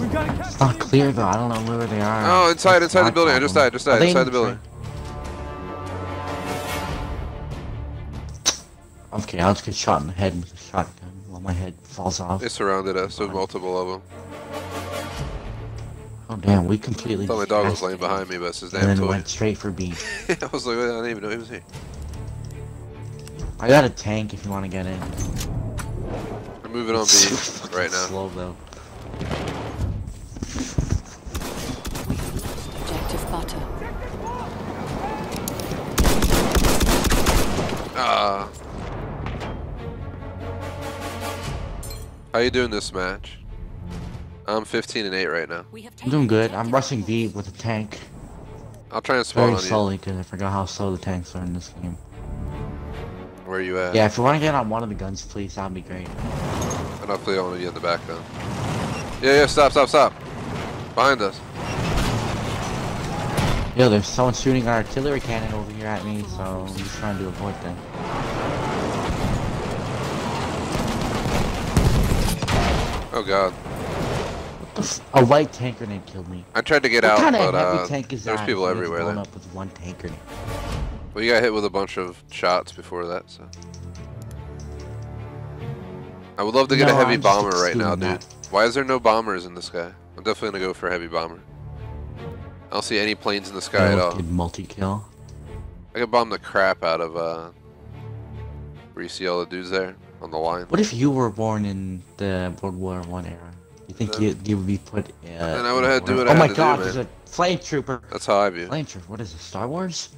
D: We've got to catch
B: It's not clear though. I don't know where they are.
A: Oh, inside,
B: That's
A: inside the
B: my
A: building. I just died, just died,
B: they
A: inside the building.
B: Okay, I'll just get shot in the head with a shotgun while my head falls off.
A: They surrounded us, so multiple of them.
B: Oh damn, we completely.
A: I Thought my dog was laying behind me, but it's his
B: And
A: damn
B: then
A: toy.
B: went straight for B. *laughs*
A: I was like, I didn't even know he was here.
B: I got a tank if you want to get in.
A: I'm moving on B right now.
B: Slow though.
C: Objective butter.
A: Ah. How you doing this match? I'm 15 and 8 right now.
B: I'm doing good. I'm rushing
C: Alpha.
B: B with a tank.
A: I'll try and spawn
B: Very
A: on you.
B: slowly because I forgot how slow the tanks are in this game.
A: Where are you at?
B: Yeah, if you want to get on one of the guns, please, that'd be great.
A: And I'll play on you in the back then. Yeah, yeah, stop, stop, stop. Behind us.
B: Yo, there's someone shooting an artillery cannon over here at me, so I'm just trying to avoid them.
A: Oh god.
B: What the f- a white tank grenade killed me.
A: I tried to get
B: what
A: out,
B: kind of
A: but
B: heavy
A: uh,
B: tank is
A: there's
B: that?
A: people everywhere
B: blown
A: there.
B: up with one tank grenade.
A: Well, you got hit with a bunch of shots before that, so. I would love to get a heavy
B: I'm
A: bomber right now,
B: excluding
A: dude. Why is there no bombers in the sky? I'm definitely gonna go for a heavy bomber. I don't see any planes in the sky at all.
B: multi-kill.
A: I could bomb the crap out of, uh... Where you see all the dudes there on the line.
B: What if you were born in the World War One era? You think you, you would be put? Uh,
A: Then I would've had to do
B: in-
A: what
B: Oh my
A: do,
B: God!
A: man.
B: there's a flame trooper.
A: That's how I view.
B: Flame trooper. What is it? Star Wars?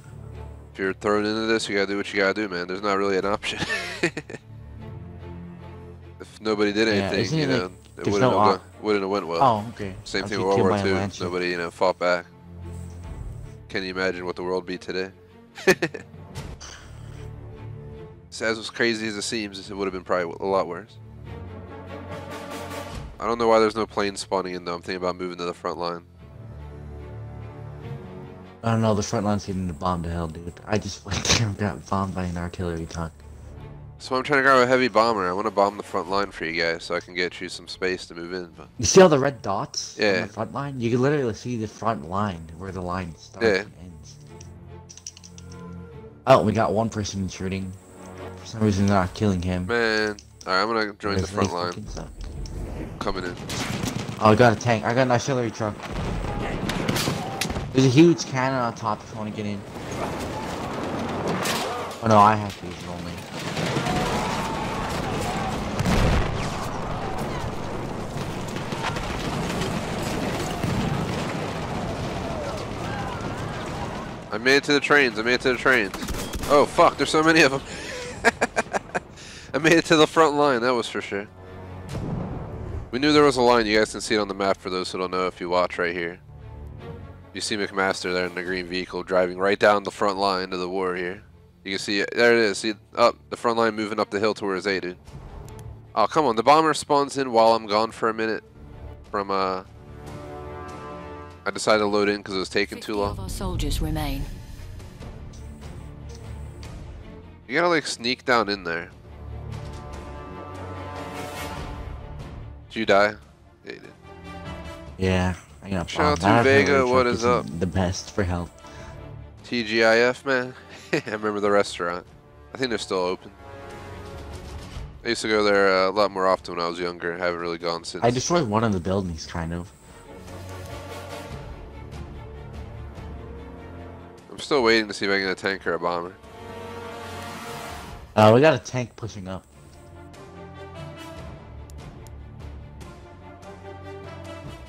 A: If you're thrown into this, you gotta do what you gotta do, man. There's not really an option. *laughs* if nobody did anything,
B: isn't
A: you know,
B: like
A: it wouldn't
B: no
A: have gone, wouldn't have went well.
B: oh, okay.
A: Same
B: I'll
A: thing with World War II.
B: lancer.
A: Nobody, you know, fought back. Can you imagine what the world be today? So *laughs* as crazy as it seems, it would have been probably a lot worse. I don't know why there's no planes spawning in though. I'm thinking about moving to the front line.
B: I don't know. The front line's getting bombed to hell, dude. I just went *laughs* there and got bombed by an artillery tank.
A: So I'm trying to grab a heavy bomber. I want to bomb the front line for you guys so I can get you some space to move in. But
B: You see all the red dots on
A: Yeah.
B: the front line? You can literally see the front line where the line starts
A: Yeah.
B: and ends. Oh, we got one person shooting. For some reason, they're not killing him.
A: man, all right, I'm gonna join the front line. Coming in.
B: Oh, I got a tank. I got an artillery truck. There's a huge cannon on top if you want to get in. Oh no, I have to use it only.
A: I made it to the trains. I made it to the trains. Oh fuck, there's so many of them. I made *laughs* it to the front line. That was for sure. We knew there was a line. You guys can see it on the map for those who don't know if you watch right here. You see McMaster there in the green vehicle driving right down the front line of the war here. You can see it. There it is. See up the front line moving up the hill towards A, dude. Oh come on, the bomber spawns in while I'm gone for a minute. From uh, I decided to load in because it was taking too long.
C: of our soldiers remain.
A: You gotta like sneak down in there. You die? Yeah, you.
B: Yeah, I got
A: Shout out to Vega, what is up?
B: The best for health.
A: TGIF, man. *laughs* I remember the restaurant. I think they're still open. I used to go there uh, a lot more often when I was younger. I haven't really gone since.
B: I destroyed one of the buildings, kind of.
A: I'm still waiting to see if I can get a tank or a bomber.
B: Uh, we got a tank pushing up.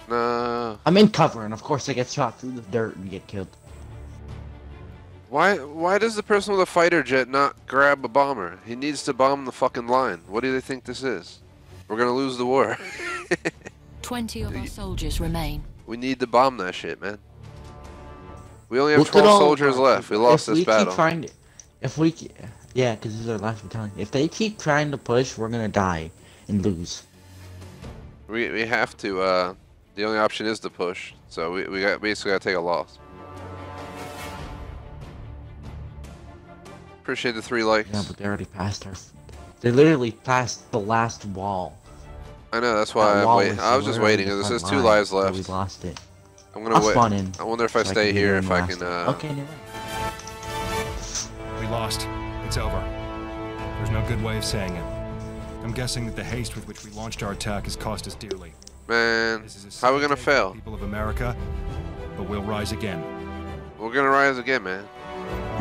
A: No.
B: I'm in cover, and of course I get shot through the dirt and get killed.
A: Why why does the person with a fighter jet not grab a bomber? He needs to bomb the fucking line. What do they think this is? We're gonna lose the war. *laughs*
C: 20 of our soldiers remain.
A: we need to bomb that shit, man. We only have
B: Look
A: 12
B: all
A: soldiers
B: our
A: left. We
B: people.
A: lost
B: if
A: this
B: we
A: battle.
B: Keep trying to, if we, yeah, because this is our last battalion. If they keep trying to push, we're gonna die and lose.
A: We we have to. Uh, the only option is to push. So we we got basically got to take a loss. Appreciate the three likes.
B: Yeah, but they already passed our. They literally passed the last wall.
A: I know that's why
B: That
A: I'm
B: wall
A: waiting. I was just waiting.
B: the
A: This is two lives left.
B: We lost it.
A: I'm gonna
B: I'll
A: wait.
B: spawn in.
A: I wonder if I
B: so
A: stay
B: can
A: here if I can. Uh,
B: Okay, never mind.
F: We lost. It's over. There's no good way of saying it. I'm guessing that the haste with which we launched our attack has cost us dearly.
A: Man,
F: This is a
A: how are we gonna
F: day for the
A: fail?
F: People of America, but we'll rise again.
A: We're gonna rise again, man.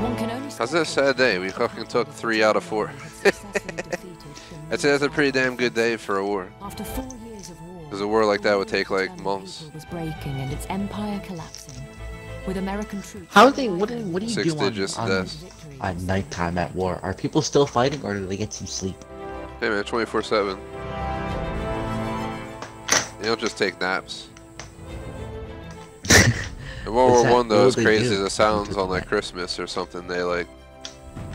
C: One can only
A: How's that a sad day? We fucking took three out of four. *laughs* I'd say that's a pretty damn good day for a war.
C: After four years of war,
A: 'Cause a war like that would take, like, months.
C: people Was breaking and its empire collapsing, with American troops.
B: How are they? What do, what do you
A: Six
B: do on,
A: digits
B: on,
A: deaths.
C: victories.
B: at nighttime at war? Are people still fighting, or do they get some sleep?
A: Hey man, 24/7. Don't just take naps. In *laughs* World War? One, though,
B: What
A: as
B: would they
A: crazy
B: do?
A: as sounds, on like Christmas or something, they like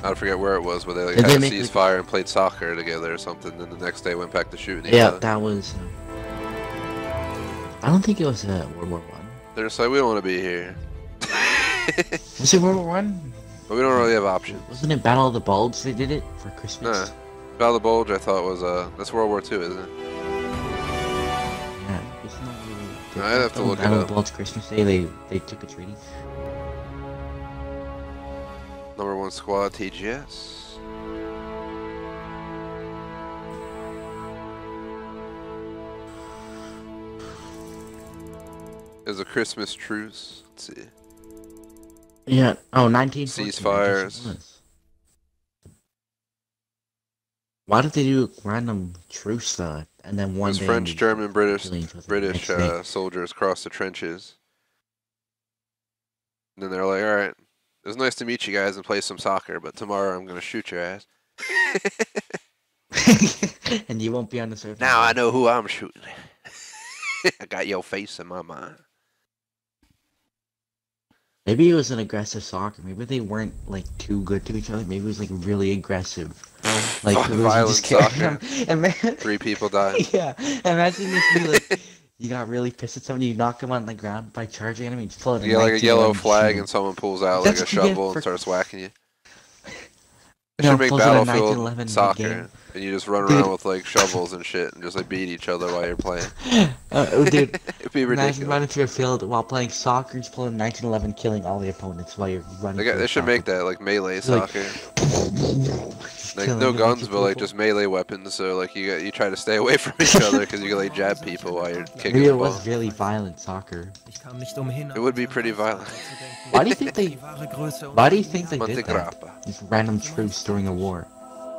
A: I forget where it was, but they like
B: Did
A: had
B: they
A: a ceasefire and played soccer together or something. Then the next day went back to shooting
B: Yeah,
A: other.
B: that was. uh, I don't think it was uh, World War One.
A: They're just like, we don't want to be here, *laughs*
B: Was it World War One?
A: but we don't really have options.
B: Wasn't it Battle of the Bulge? They did it for Christmas.
A: Nah. Battle of the Bulge, I thought was uh, that's World War Two, isn't it?
B: Really?
A: I'd have to look it up.
B: Bulge Christmas Day, they they took a treaty.
A: Number one squad, TGS. There's a Christmas truce. Let's see.
B: Yeah. Oh, 19.
A: Ceasefires.
B: Why did they do a random truce though? And then one
A: French, German, British,
B: killing each other the
A: British uh, soldiers cross the trenches. And then they're like, all right, it was nice to meet you guys and play some soccer, but tomorrow I'm going to shoot your ass. *laughs* *laughs*
B: and you won't be on the surface.
A: Now I know who I'm shooting. *laughs* I got your face in my mind.
B: Maybe it was an aggressive soccer. Maybe they weren't like too good to each other. Maybe it was like really aggressive. *laughs* Like it
A: Violent soccer. *laughs*
B: And man,
A: Three people died. *laughs*
B: yeah. Imagine if you like you got really pissed at someone, you knock them on the ground by charging him, and you just pull out
A: You get like a yellow
B: 1911
A: flag
B: shield.
A: and someone pulls out
B: That's
A: like a shovel and
B: for-
A: starts whacking you. They should make Battlefield
B: 1911
A: soccer, and you just run
B: Dude.
A: around with like shovels and shit, and just like beat each other while you're playing.
B: Uh, dude,
A: It'd be
B: imagine
A: ridiculous.
B: running through a field while playing soccer, just pulling 1911, killing all the opponents while you're running.
A: They, got, they should make that like melee
B: like-
A: soccer.
B: Just
A: Like no guns, but like just melee weapons. So like you got you try to stay away *laughs* from each other because you can like jab people while you're kicking
B: Maybe
A: the
B: it was really violent soccer.
A: It would be pretty violent.
B: Why do you think they? Why do you think they did that? Just random truce during a war.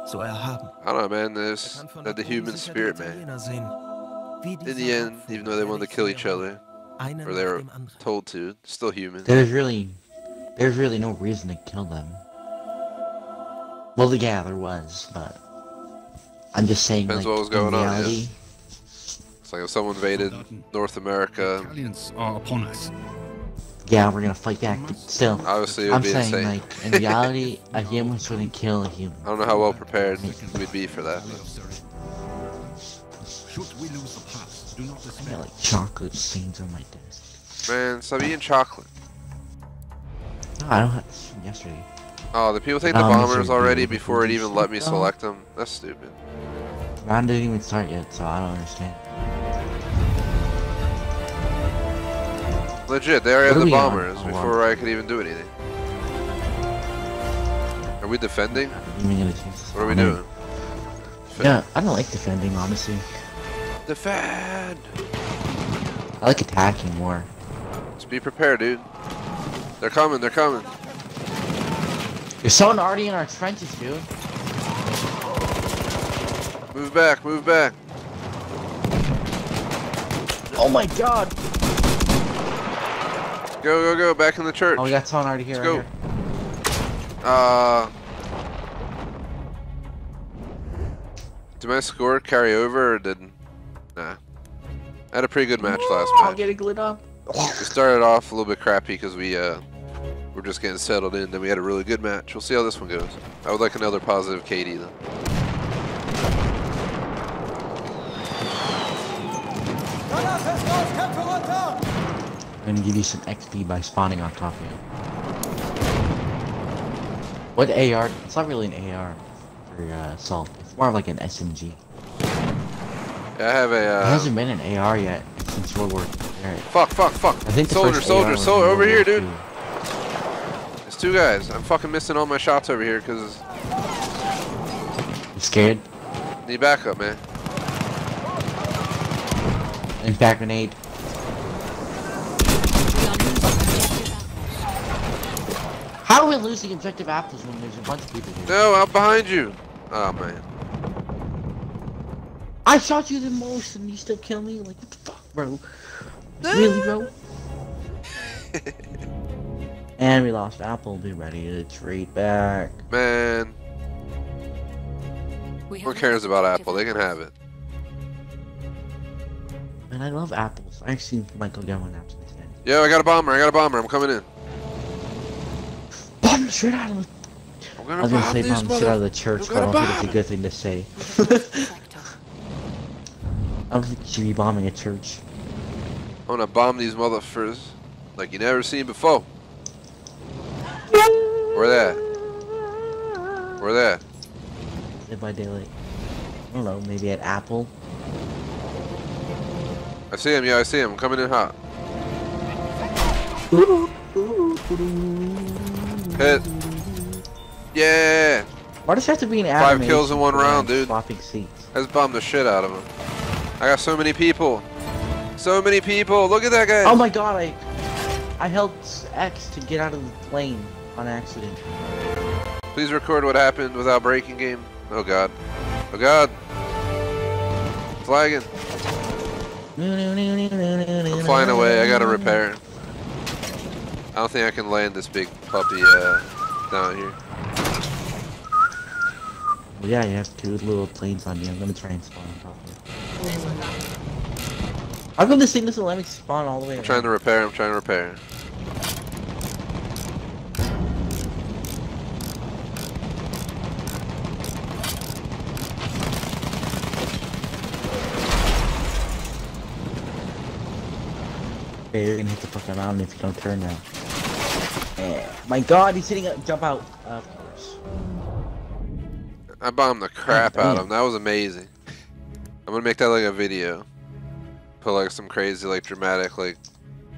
E: So.
A: I don't know, man. There's that the human spirit, man. In the end, even though they wanted to kill each other, or they were told to, still human.
B: There's really, there's really no reason to kill them. Well, yeah, there was, but I'm just saying,
A: Depends
B: like,
A: what was
B: in
A: going on, yeah.
B: reality,
A: It's like if someone invaded North America,
F: Italians are upon us.
B: yeah, we're gonna fight back, but still,
A: obviously it would
B: I'm
A: be
B: saying,
A: insane.
B: like, in *laughs* reality, a human shouldn't kill a human.
A: I don't know how well prepared we'd be for that.
F: Should we lose the pass, do not
B: I
F: despair.
B: got like chocolate stains on my desk.
A: Man, stop eating chocolate.
B: No, I don't have this yesterday.
A: Oh, the people take the
B: Um,
A: bombers already before it even let me
B: stuff?
A: select them. That's stupid.
B: Round didn't even start yet, so I don't understand.
A: Legit, they already
B: What
A: had the
B: we on?
A: bombers
B: Oh, wow.
A: before I could even do anything. Are we defending?
B: I'm even gonna change this.
A: What are we
B: on it.
A: doing?
B: Yeah, I don't like defending, honestly.
A: Defend!
B: I like attacking more.
A: Just be prepared, dude. They're coming, they're coming.
B: There's someone already in our trenches, dude.
A: Move back, move back.
B: Oh my god!
A: Go, go, go, back in the church.
B: Oh, we got someone already here.
A: Let's
B: right here.
A: Uh, did my score carry over or did? Nah. I had a pretty good match last
B: I'll
A: match.
B: get it lit up.
A: We started off a little bit crappy because we uh, were just getting settled in. Then we had a really good match. We'll see how this one goes. I would like another positive KD though.
B: I'm gonna give you some XP by spawning on top of you. What AR? It's not really an AR for uh, assault. It's more of like an SMG.
A: Yeah, I have a.
B: it
A: Uh,
B: hasn't been an AR yet since World War. Alright.
A: fuck, fuck, fuck.
B: I think
A: soldier, soldier, soldier, over here, dude. Two guys. I'm fucking missing all my shots over here because
B: scared?
A: need backup, man.
B: Impact grenade.
C: We are losing objective
B: How are we losing objective apples when there's a bunch of people here?
A: No, out behind you. Oh man.
B: I shot you the most and you still kill me? Like, what the fuck, bro? really, bro? *laughs* and we lost apple. Be ready to trade back.
A: Man,
C: We
A: who
C: have
A: cares about Apple? They can have it.
B: Man, I love apples. I actually might go get one after this game.
A: Yo, I got a bomber. I got a bomber. I'm coming in.
B: Bomb the shit out of the
A: I'm gonna
B: was gonna say bomb the shit out of the church, but I don't
A: gotta
B: think it's a
A: bomb
B: good thing to say. *laughs* I don't think you should be bombing a church.
A: I'm gonna bomb these motherfuckers like you never seen before. Where they at? Where they at?
B: Dead by daylight. I don't know, maybe at Apple.
A: I see him. Yeah, I see him. Coming in hot. Hit. Yeah.
B: Why does it have to be an
A: Five kills in one round, dude.
B: Swapping seats.
A: Let's bomb the shit out of him. I got so many people. So many people. Look at that guy.
B: Oh my god, I I held X to get out of the plane on accident.
A: Please record what happened without breaking game. Oh god. Oh god. Flagging. I'm flying away. I gotta repair. I don't think I can land this big puppy uh, down here.
B: Well, yeah, you have two little planes on me. I'm gonna try and spawn on top of it. How come this thing doesn't let me spawn all the way
A: I'm trying to repair. I'm trying to repair.
B: Okay, you're gonna hit the fucking mountain if you don't turn now. Yeah. My god, he's hitting a jump out. of course.
A: I bombed the crap out of him. That was amazing. I'm gonna make that like a video. Put like some crazy, like dramatic, like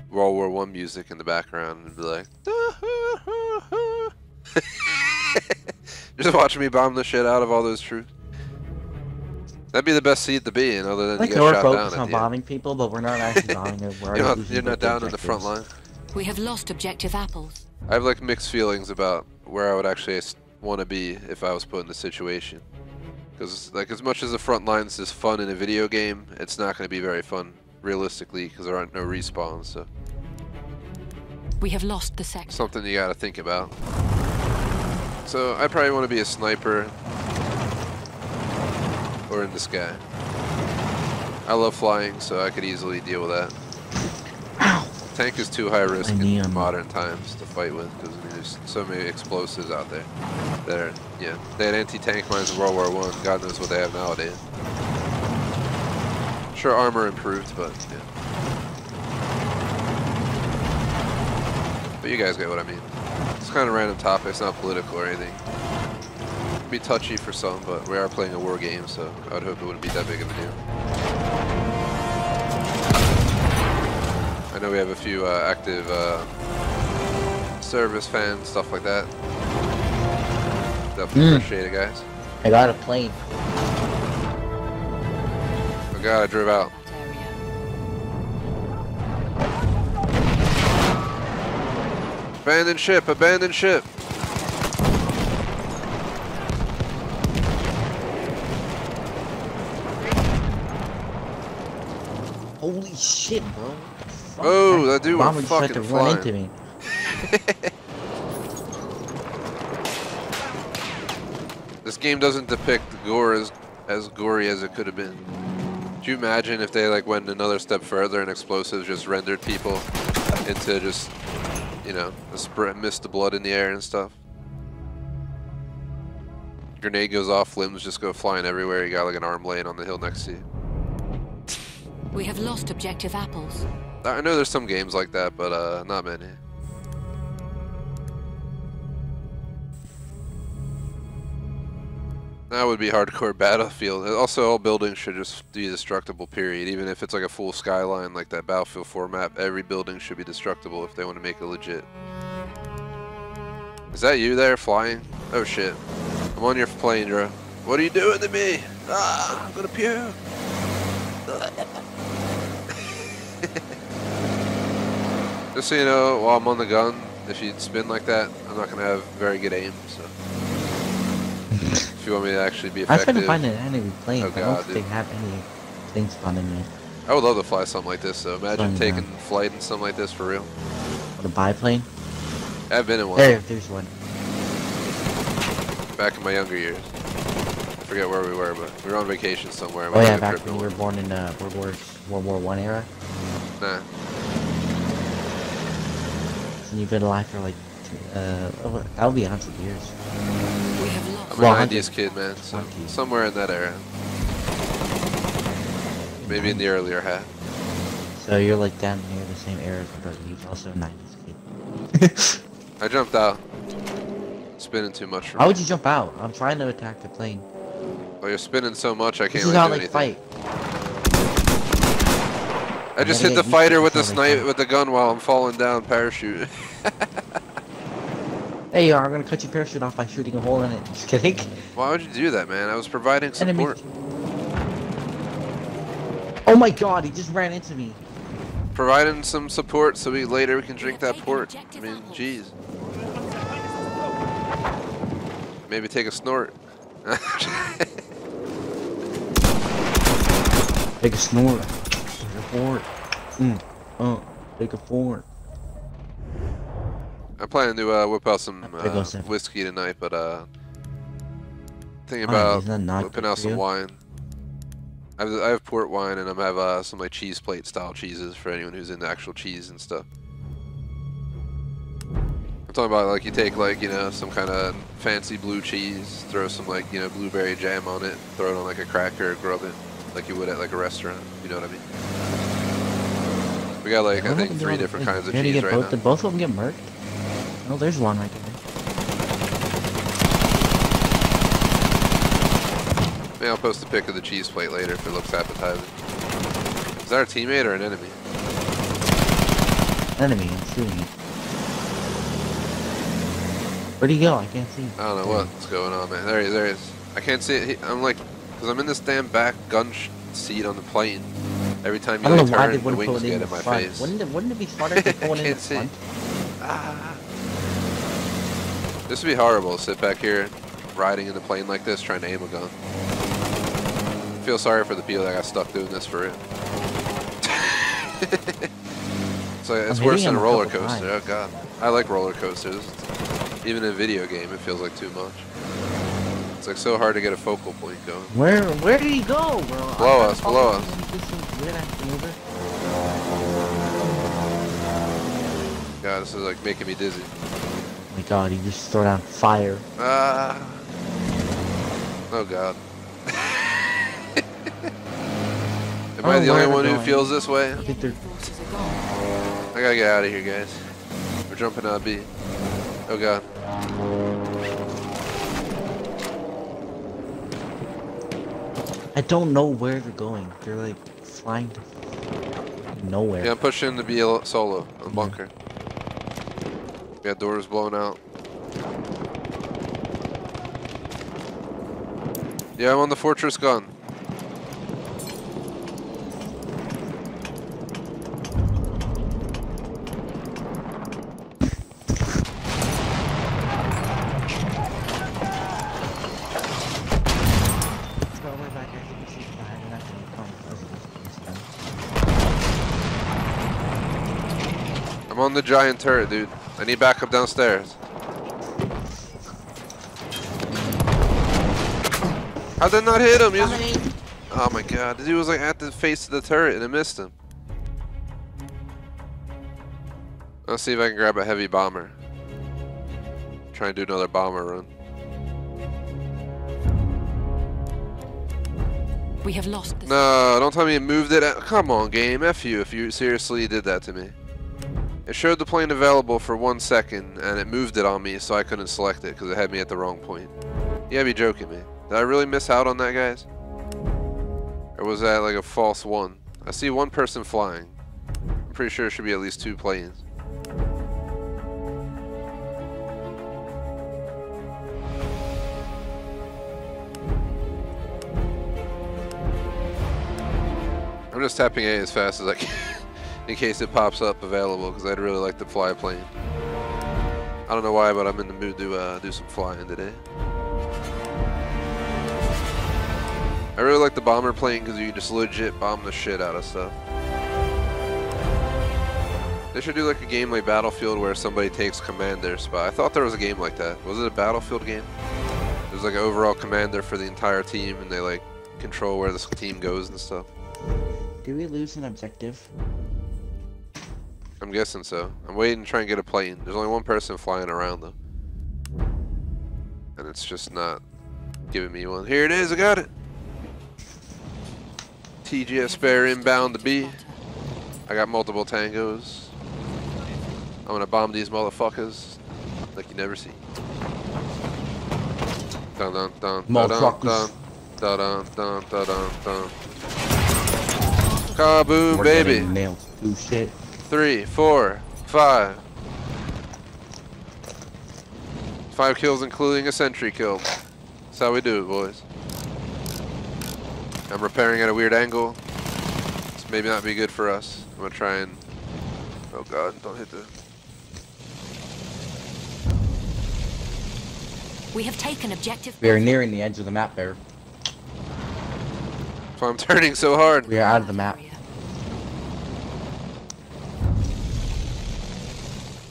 A: World War One music in the background, and be like, *laughs* just watching me bomb the shit out of all those troops. That'd be the best seat to be in, other than
B: Like
A: you
B: we're
A: get shot down
B: focused
A: at
B: on
A: the end.
B: bombing people, but we're not actually bombing them. We're *laughs*
A: You're not, you're not
B: both
A: down in the front line.
C: We have lost objective apples.
A: I have like mixed feelings about where I would actually want to be if I was put in the situation. Because like as much as the front lines is fun in a video game, it's not going to be very fun realistically because there aren't no respawns. So
C: We have lost the sector.
A: something you got to think about. So I probably want to be a sniper or in the sky. I love flying, so I could easily deal with that.
B: Ow!
A: Tank is too high risk in modern times to fight with because I mean, there's so many explosives out there. That are, yeah, they had anti-tank mines in World War One. God knows what they have nowadays. Sure, armor improved, but yeah. But you guys get what I mean. It's kind of random topic. It's not political or anything. Be touchy for some, but we are playing a war game, so I would hope it wouldn't be that big of a deal. I know we have a few uh, active uh, service fans, stuff like that. Definitely
B: Mm.
A: appreciate it, guys.
B: I got a plane.
A: Oh god, I drove out. Abandoned ship, abandoned ship.
B: Holy shit, bro. What the fuck?
A: Oh, that dude
B: Bomber just tried to
A: fucking
B: run
A: flying.
B: into me. *laughs*
A: This game doesn't depict gore as as gory as it could have been. Do you imagine if they like went another step further and explosives just rendered people into just you know a spread mist of blood in the air and stuff? Grenade goes off, limbs just go flying everywhere. You got like an arm laying on the hill next to you.
C: We have lost objective apples.
A: I know there's some games like that, but uh, not many. That would be hardcore *laughs* battlefield. Also, all buildings should just be destructible, period. Even if it's like a full skyline like that Battlefield 4 map, every building should be destructible if they want to make it legit. Is that you there flying? Oh shit. I'm on your plane, Drew. What are you doing to me? Ah, I'm gonna puke. *laughs* Just so you know, while I'm on the gun, if you spin like that, I'm not gonna have very good aim. So, if you want me to actually be effective.
B: I was
A: effective,
B: trying to find an enemy plane,
A: Oh,
B: but I don't
A: God,
B: think they have any things spawning me.
A: I would love to fly something like this. So imagine taking
B: around.
A: flight in something like this for real.
B: What a biplane?
A: I've been in one
B: There, there's one.
A: back in my younger years. I forget where we were, but we were on vacation somewhere.
B: Oh
A: We
B: yeah, back when we were born in uh, World War World War One era.
A: Nah,
B: And you've been alive for like, uh, oh, I'll be honest with years.
C: We have lost.
A: I'm
B: Well,
A: a
B: I
A: 90s kid, man. So
B: 20s.
A: somewhere in that era. Maybe in the earlier half.
B: So you're like down near the same era as my brother. Also a 90s kid. *laughs*
A: I jumped out. Spinning too much for
B: Why
A: me.
B: would you jump out? I'm trying to attack the plane.
A: Well, you're spinning so much, I can't
B: is
A: really
B: how
A: do
B: like
A: anything.
B: fight.
A: I just hit the
B: get used to
A: fighter with the snipe with the gun while I'm falling down parachute. *laughs*
B: Hey, I'm gonna cut your parachute off by shooting a hole in it. *laughs* Just kidding.
A: Why would you do that, man? I was providing
B: Enemy.
A: support.
B: Oh my god, he just ran into me.
A: Providing some support so we later we can drink that port. I mean,
C: apples.
A: jeez. Maybe take a snort. *laughs*
B: Take a snort. Take a fort. Mm. Uh. Take a fort.
A: I'm planning to uh, whip out some uh, whiskey tonight, but uh, thinking about
B: isn't that not
A: whipping out some wine. I have, I have port wine and I have uh, some like cheese plate style cheeses for anyone who's into actual cheese and stuff. I'm talking about like you take like you know some kind of fancy blue cheese, throw some like you know blueberry jam on it, throw it on like a cracker, grub it like you would at like a restaurant. You know what I mean? We got like I
B: What
A: think three different kinds of cheese
B: get
A: right
B: both,
A: now.
B: Did both of them get murked? Oh, there's one right there.
A: Maybe I'll post a pic of the cheese plate later if it looks appetizing. Is that a teammate or an enemy?
B: Enemy, I'm shooting it. Where'd he go? I can't see.
A: I don't know
B: There.
A: what's going on, man. There he is. There he is. I can't see it. He- I'm like, because I'm in this damn back gun sh- seat on the plane. Every time you
B: I don't
A: like
B: know why they
A: turn, the wings
B: it
A: get
B: in the
A: my
B: front.
A: face.
B: Wouldn't it, wouldn't it be smarter to put it in the
A: Can't see.
B: front?
A: Ah. This would be horrible. Sit back here, riding in the plane like this, trying to aim a gun. I feel sorry for the people that got stuck doing this for real. *laughs* so it's
B: I'm
A: worse than a roller coaster. Oh god, I like roller coasters. Even in a video game, it feels like too much. It's like so hard to get a focal point going.
B: Where where did he go, bro?
A: Below us, below us.
B: and he did some weird ass maneuver.
A: God, this is like making me dizzy.
B: Oh my god, he just threw down fire.
A: Ah. Oh god. *laughs* Am I
B: Oh,
A: the only one
B: they
A: who feels this way?
B: I think they're
C: Forces are gone.
A: I gotta get out of here, guys. We're jumping out B. Oh god.
B: I don't know where they're going. They're like flying to nowhere.
A: Yeah, I'm pushing to be a solo on bunker. Yeah, doors blown out. Yeah, I'm on the fortress gun. The giant turret, dude. I need backup downstairs. How'd that not hit him? He was- oh my god, dude was like at the face of the turret and it missed him. Let's see if I can grab a heavy bomber. Try and do another bomber run.
C: We have lost
A: No, don't tell me it moved it. Out. Come on, game. F you if you seriously did that to me. It showed the plane available for one second, and it moved it on me, so I couldn't select it because it had me at the wrong point. You gotta be joking me. Did I really miss out on that, guys? Or was that like a false one? I see one person flying. I'm pretty sure it should be at least two planes. I'm just tapping A as fast as I can *laughs* in case it pops up available because I'd really like to fly a plane. I don't know why, but I'm in the mood to uh, do some flying today. I really like the bomber plane because you just legit bomb the shit out of stuff. They should do like a game like Battlefield where somebody takes commander spot. I thought there was a game like that. Was it a Battlefield game? There's like an overall commander for the entire team and they like control where this team goes and stuff.
B: Did we lose an objective?
A: I'm guessing so. I'm waiting to try and get a plane. There's only one person flying around though. And it's just not giving me one. Here it is, I got it. TGS spare inbound to B. I got multiple tangos. I'm gonna bomb these motherfuckers like you never see. Dun dun dun dun dun dun dun dun dun dun. Kaboom, baby.
B: nailed. Do shit.
A: Three, four, five. Five kills including a sentry kill. That's how we do it, boys. I'm repairing at a weird angle. This maybe not be good for us. I'm gonna try and... Oh god, don't hit the...
C: We have taken objective.
B: We are nearing the edge of the map, there.
A: That's *laughs* why I'm turning so hard.
B: We are out of the map.
C: area.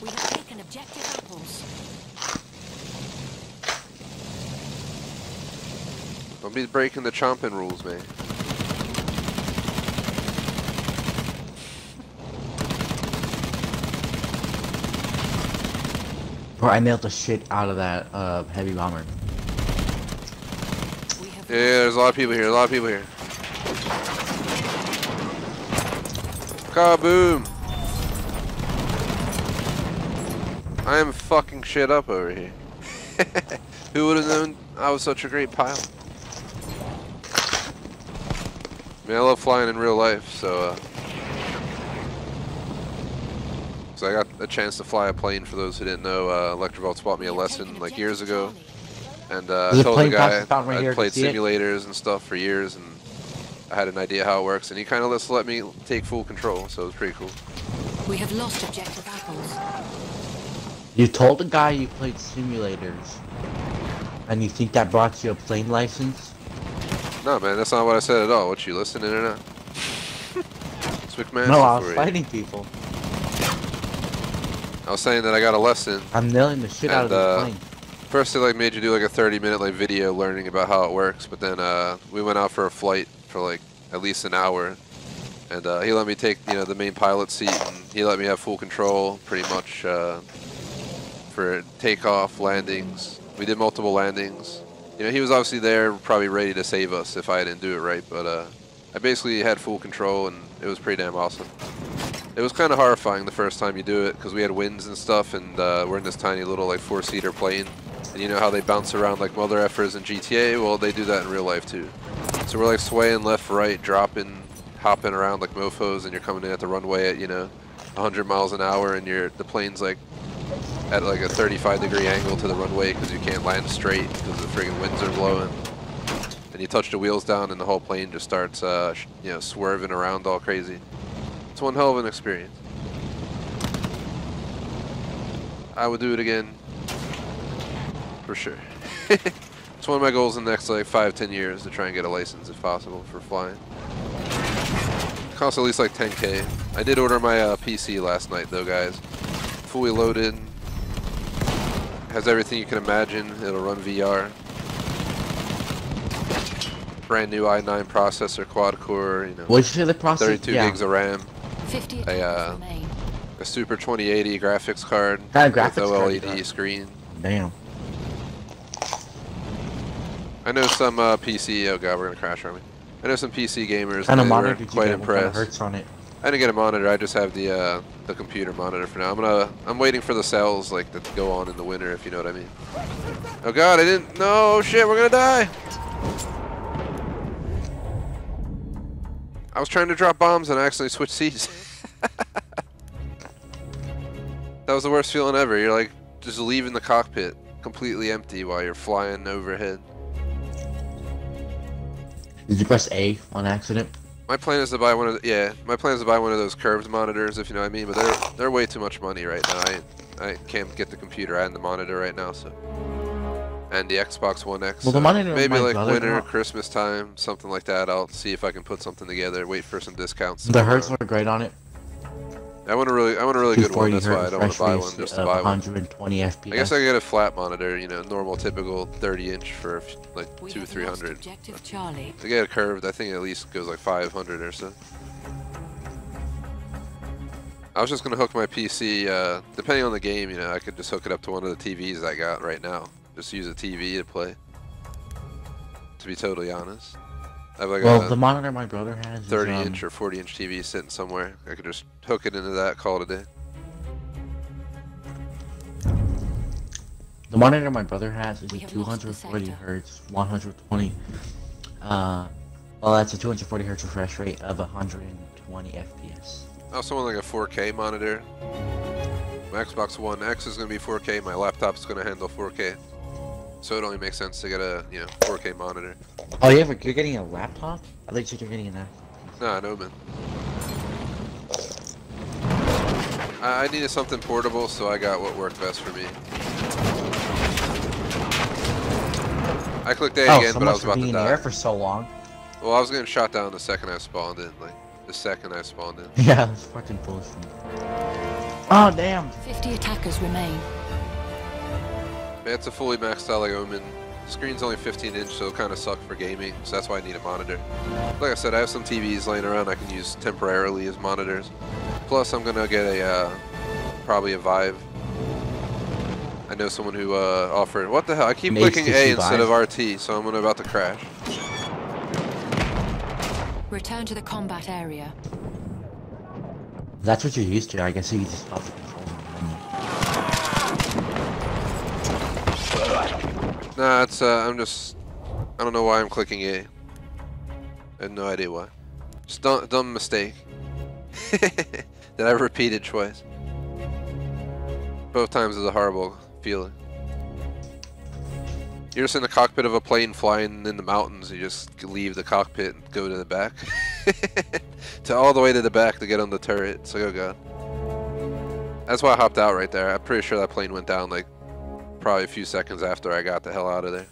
C: We have taken objective apples.
A: Don't be breaking the chomping rules, man.
B: Bro, I nailed the shit out of that uh, heavy bomber.
C: We
A: Yeah, there's a lot of people here, a lot of people here. Kaboom! I am fucking shit up over here. *laughs* Who would have known I was such a great pilot? I mean, I love flying in real life, so, uh... So I got a chance to fly a plane, for those who didn't know. Uh, Electrovolts bought me a lesson, like, years ago. And uh,
B: There's
A: I
B: a
A: told the guy
B: right
A: I'd played
B: can see it.
A: simulators and stuff for years, and I had an idea how it works, and he kind of just let me take full control, so it was pretty cool.
C: We have lost objective apples.
B: You told the guy you played simulators, and you think that brought you a plane license?
A: No, man, that's not what I said at all. What you listening or not? *laughs* McMahon
B: no, I was
A: you.
B: fighting people.
A: I was saying that I got a lesson.
B: I'm nailing the shit out of
A: And,
B: this
A: uh,
B: plane.
A: First, they like made you do like a 30 minute like video learning about how it works, but then uh, we went out for a flight for like at least an hour, and uh, he let me take you know the main pilot seat, and he let me have full control pretty much uh, for takeoff, landings. We did multiple landings. You know, he was obviously there, probably ready to save us if I didn't do it right, but uh, I basically had full control, and it was pretty damn awesome. It was kind of horrifying the first time you do it because we had winds and stuff, and uh, we're in this tiny little like four-seater plane. And you know how they bounce around like mother effers in GTA? Well, they do that in real life too. So we're like swaying left, right, dropping, hopping around like mofos, and you're coming in at the runway at you know 100 miles an hour, and you're the plane's like at like a 35 degree angle to the runway because you can't land straight because the friggin' winds are blowing. And you touch the wheels down, and the whole plane just starts uh, you know swerving around all crazy. It's one hell of an experience. I would do it again for sure. *laughs* it's one of my goals in the next like five, ten years to try and get a license if possible for flying. Costs at least like 10k. I did order my uh, PC last night though, guys. Fully loaded. Has everything you can imagine. It'll run VR. brand new i9 processor, quad core, you know,
B: What'd you say the process?
A: 32
B: yeah.
A: gigs of RAM,
C: 50
A: a, uh, a Super 2080 graphics card
B: That
A: with
B: graphics card you
A: OLED
B: got.
A: screen.
B: Damn.
A: I know some uh, PC. Oh god, we're gonna crash, aren't we? I know some PC gamers.
B: kind of
A: they
B: monitor
A: were
B: did you
A: quite
B: get? Kind of
A: impressed.
B: hertz on it?
A: I didn't get a monitor. I just have the uh, the computer monitor for now. I'm gonna I'm waiting for the cells like that go on in the winter, if you know what I mean. Oh god, I didn't. No shit, we're gonna die. I was trying to drop bombs and I accidentally switched seats. *laughs* that was the worst feeling ever. You're like just leaving the cockpit completely empty while you're flying overhead.
B: Did you press A on accident?
A: My plan is to buy one of the, yeah. My plan is to buy one of those curved monitors, if you know what I mean. But they're they're way too much money right now. I I can't get the computer and the monitor right now, so. And the Xbox One X.
B: Well, the
A: so
B: monitor
A: maybe like winter. Christmas time, something like that. I'll see if I can put something together. Wait for some discounts.
B: The hertz
A: Uh,
B: were great on it.
A: I want a really I want a really good one.
B: 240
A: That's why I don't want to buy one just to
B: of
A: buy one.
B: 120 FPS.
A: I guess I could get a flat monitor, you know, normal, typical 30 inch for like
C: We
A: two,
C: have
A: three
C: lost
A: hundred.
C: Objective Charlie.
A: To get a curved, I think it at least goes like 500 or so. I was just gonna hook my PC, uh, depending on the game, you know, I could just hook it up to one of the TVs I got right now. Just use a TV to play. To be totally honest, I have like
B: well,
A: a
B: the monitor my brother has is,
A: 30
B: um,
A: inch or 40 inch TV sitting somewhere. I could just hook it into that, call it a day.
B: The monitor my brother has is a
C: have lost the
B: 240 hertz, 120. Uh, well, that's a 240 hertz refresh rate of 120 FPS.
A: I also want like a 4K monitor. My Xbox One X is gonna be 4K. My laptop's gonna handle 4K. So it only makes sense to get a you know 4K monitor.
B: Oh, you have a, you're getting a laptop? I think you said you're getting an Apple.
A: Nah, no man. I, I needed something portable, so I got what worked best for me. I clicked A
B: oh,
A: again,
B: so
A: but I was
B: for
A: about to
B: being in the
A: die.
B: air for so long.
A: Well, I was getting shot down the second I spawned in, like the second I spawned in. *laughs*
B: Yeah, that's fucking bullshit. Oh, damn.
C: 50 attackers remain.
A: Yeah, it's a fully maxed out like Omen. Screen's only 15 inch, so it kind of suck for gaming. So that's why I need a monitor. Like I said, I have some TVs laying around I can use temporarily as monitors. Plus, I'm gonna get a uh, probably a Vive. I know someone who uh, offered. What the hell? I keep
B: An
A: clicking A instead of RT, so I'm gonna about to crash.
C: Return to the combat area.
B: That's what you're used to. I guess you just stop the control.
A: Nah, it's uh, I'm just. I don't know why I'm clicking A. I have no idea why. Just dumb, dumb mistake. *laughs* that I repeated twice. Both times is a horrible feeling. You're just in the cockpit of a plane flying in the mountains. You just leave the cockpit and go to the back. *laughs* to all the way to the back to get on the turret. So, like, oh god. That's why I hopped out right there. I'm pretty sure that plane went down like probably a few seconds after I got the hell out of there.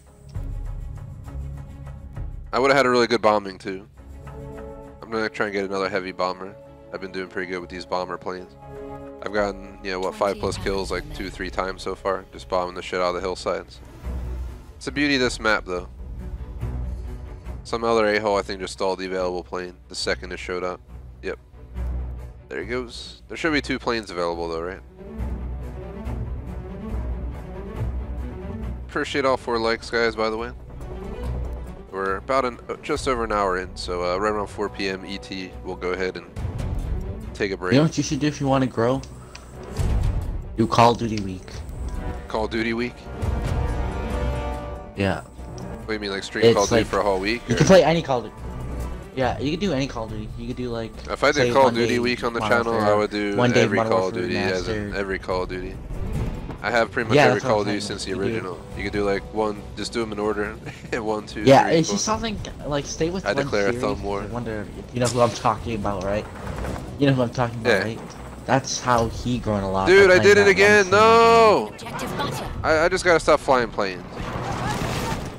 A: I would have had a really good bombing too. I'm gonna try and get another heavy bomber. I've been doing pretty good with these bomber planes. I've gotten, you know, what, five plus kills like two, three times so far, just bombing the shit out of the hillsides. It's the beauty of this map though. Some other a-hole I think just stalled the available plane the second it showed up. Yep. There he goes. There should be two planes available though, right? Appreciate all four likes, guys, by the way. We're about an, uh, just over an hour in, so uh, right around 4 p.m. ET, we'll go ahead and take a break.
B: You know what you should do if you want to grow? Do Call of Duty Week.
A: Call of Duty week?
B: Yeah.
A: What do you mean, like stream
B: It's
A: Call Duty
B: like-
A: for a whole week?
B: You
A: or-
B: can play any Call of Duty. Yeah, you could do any Call of Duty. You could do like.
A: If I did Call of Duty week on the
B: Modern
A: channel, I would do
B: one day
A: every
B: Modern
A: Call of
B: Warfare
A: Duty as in every Call of Duty. I have pretty much
B: Yeah,
A: every Call
B: I'm
A: of Duty since the
B: you do.
A: original. You could do like one, just do them in order. *laughs* one, two,
B: Yeah,
A: three,
B: it's
A: four.
B: just something like stay with
A: I
B: one
A: declare a
B: series.
A: thumb war.
B: I wonder if you know who I'm talking about, right? You know who I'm talking about,
A: Yeah.
B: right? That's how he grown a lot.
A: Dude, I did it again! No! I, I just gotta stop flying planes.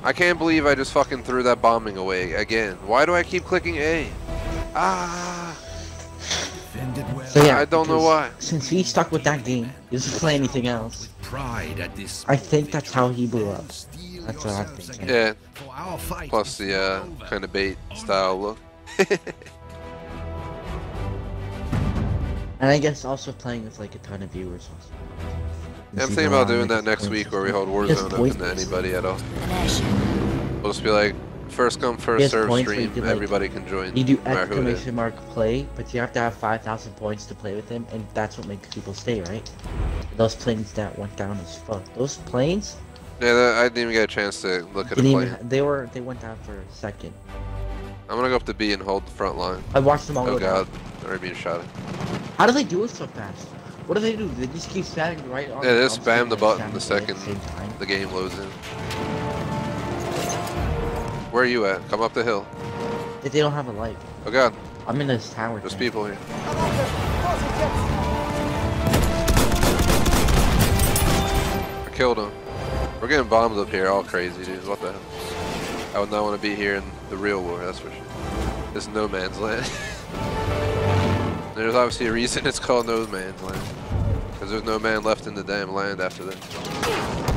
A: I can't believe I just fucking threw that bombing away again. Why do I keep clicking A? Ah!
B: So yeah,
A: I don't know why.
B: Since he stuck with that game, he doesn't play anything else.
G: With pride at this.
B: I think that's how he blew up. That's what I'm thinking.
A: Yeah,
G: For our fight
A: plus the uh, kind of bait style look. *laughs*
B: And I guess also playing with like a ton of viewers also.
A: Yeah, I'm thinking about doing
B: like,
A: that next week where we hold Warzone open to anybody at all. We'll just be like, first come, first serve
B: points where you
A: stream,
B: could, like,
A: everybody can join.
B: You do
A: no matter who it is.
B: exclamation mark play, but you have to have 5,000 points to play with him, and that's what makes people stay, right? Those planes that went down as fuck. Those planes
A: Yeah, that, I didn't even get a chance to look at
B: didn't
A: plane.
B: even. They were. They went down for a second.
A: I'm gonna go up to B and hold the front line.
B: I watched them all
A: Oh god, they're being shot at.
B: How do they do it so fast? What do they do? They just keep spamming right on
A: Yeah, they
B: the
A: just spam the button the
B: the
A: second the game loads in. Where are you at? Come up the hill.
B: If they don't have a light.
A: Oh god,
B: I'm in this tower.
A: there's
B: thing.
A: people here. I killed him. We're getting bombs up here, all crazy, dude. What the hell? I would not want to be here in the real war, that's for sure. This is no man's land. *laughs* there's obviously a reason it's called no man's land. Because there's no man left in the damn land after this.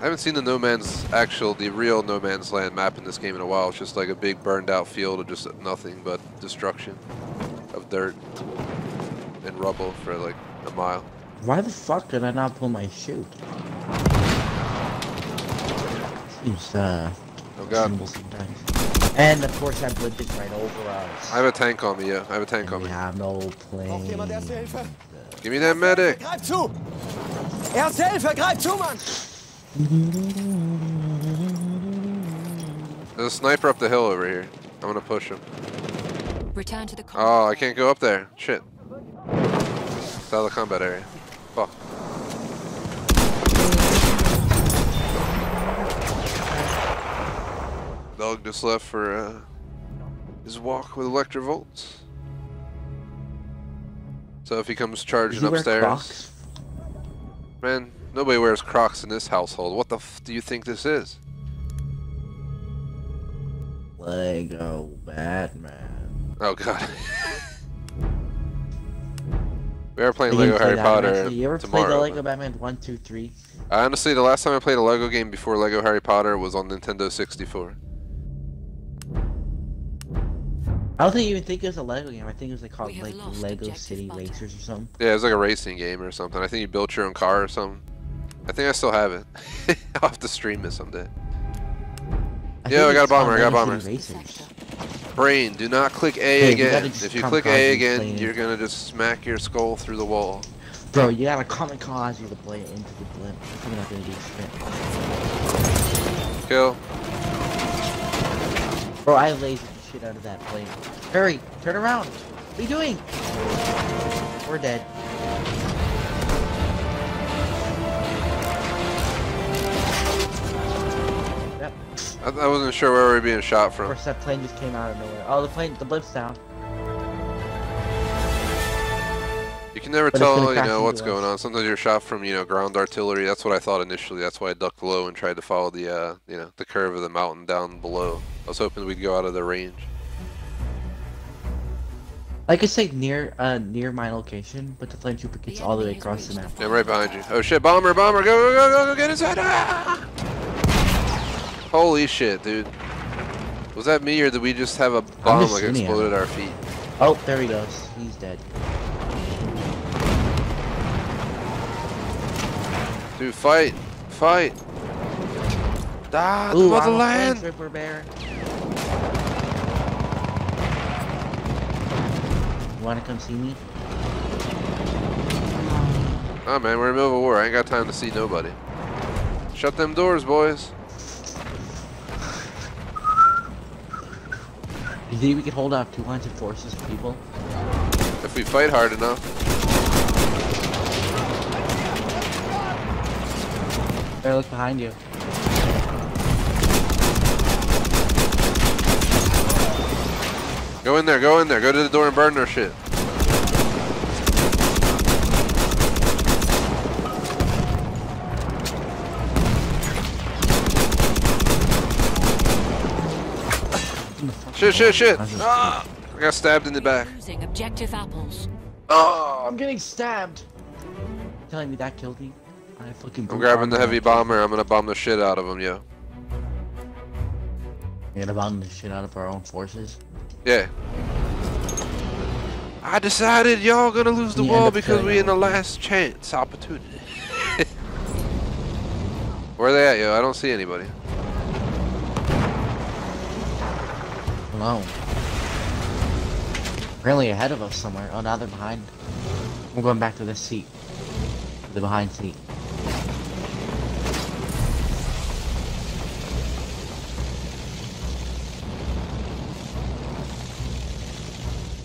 A: I haven't seen the No Man's actual, the real No Man's Land map in this game in a while. It's just like a big burned out field of just nothing but destruction of dirt and rubble for like a mile.
B: Why the fuck did I not pull my chute? Seems uh.
A: Oh god.
B: sometimes. And of course that blip is right over us.
A: I have a tank on me, yeah. I have a tank
B: and
A: on
B: we
A: me.
B: have no
D: Braucht
B: plane.
A: Give me that medic!
D: Greif zu! Erste Hilfe, greif zu, Mann!
A: There's a sniper up the hill over here. I'm gonna push him.
C: Return to the com-
A: Oh, I can't go up there. Shit. It's out of the combat area. Fuck. Dog just left for uh, his walk with electrovolts. So if he comes charging
B: he
A: upstairs, man, nobody wears Crocs in this household. What the f do you think this is?
B: Lego Batman.
A: Oh god. *laughs* we are playing Lego
B: play
A: Harry Potter
B: eventually. You ever
A: tomorrow.
B: played the Lego Batman 1, 2, 3?
A: I honestly, the last time I played a Lego game before Lego Harry Potter was on Nintendo 64.
B: I don't think you even think it was a Lego game. I think it was like called like Lego City. Racers or something.
A: Yeah, it was like a racing game or something. I think you built your own car or something. I think I still have it. I'll have to stream it someday.
B: I
A: Yeah, I got a bomber, I got
B: a
A: bomber.
B: City Racers.
C: sector.
A: Brain, do not click A
B: Hey,
A: again.
B: gotta
A: If you click A again, you're gonna just smack your skull through the wall.
B: Bro, you gotta kamikaze the blade into the blimp. I'm not gonna do shit.
A: Kill.
B: Bro, I lasered the shit out of that plane. Hurry, turn around. What are you doing? We're dead.
A: I, I wasn't sure where we were being shot from.
B: Of
A: from.
B: course, that plane just came out of nowhere. Oh, the plane, the blimp's down.
A: You can never
B: But
A: tell, you know,
B: into
A: what's
B: us.
A: going on. Sometimes you're shot from, you know, ground artillery. That's what I thought initially. That's why I ducked low and tried to follow the, uh, you know, the curve of the mountain down below. I was hoping we'd go out of the range.
B: Like I say, near uh near my location, but the plane trooper gets
C: The
B: all the way across the map.
C: the
A: Yeah, I'm right behind you. Oh shit, bomber, bomber, go, go, go, go, go, get inside! Ah! Holy shit, dude. Was that me or did we just have a bomb
B: just
A: like
B: at
A: exploded
B: him.
A: our feet?
B: Oh, there he goes. He's dead.
A: Dude, fight! Fight! Ah, the
B: Ooh,
A: motherland!
B: trooper bear. You wanna come see me?
A: Oh man, we're in the middle of a war. I ain't got time to see nobody. Shut them doors, boys.
B: You think we could hold off two lines of forces of people?
A: If we fight hard enough.
B: Bear, look behind you.
A: Go in there, go in there, go to the door and burn their shit. Shit, shit, shit! Ah! I got stabbed in the back.
C: Losing objective apples.
B: Oh, I'm getting stabbed. Telling me that killed me. I fucking.
A: I'm grabbing the heavy bomber. I'm gonna bomb the shit out of him, yo.
B: You're gonna bomb the shit out of our own forces.
A: Yeah. I decided y'all gonna lose the
B: You
A: war because
B: killing
A: we in the last chance opportunity. *laughs* Where are they at, yo? I don't see anybody.
B: Apparently ahead of us somewhere. Oh, now they're behind. We're going back to this seat. The behind seat.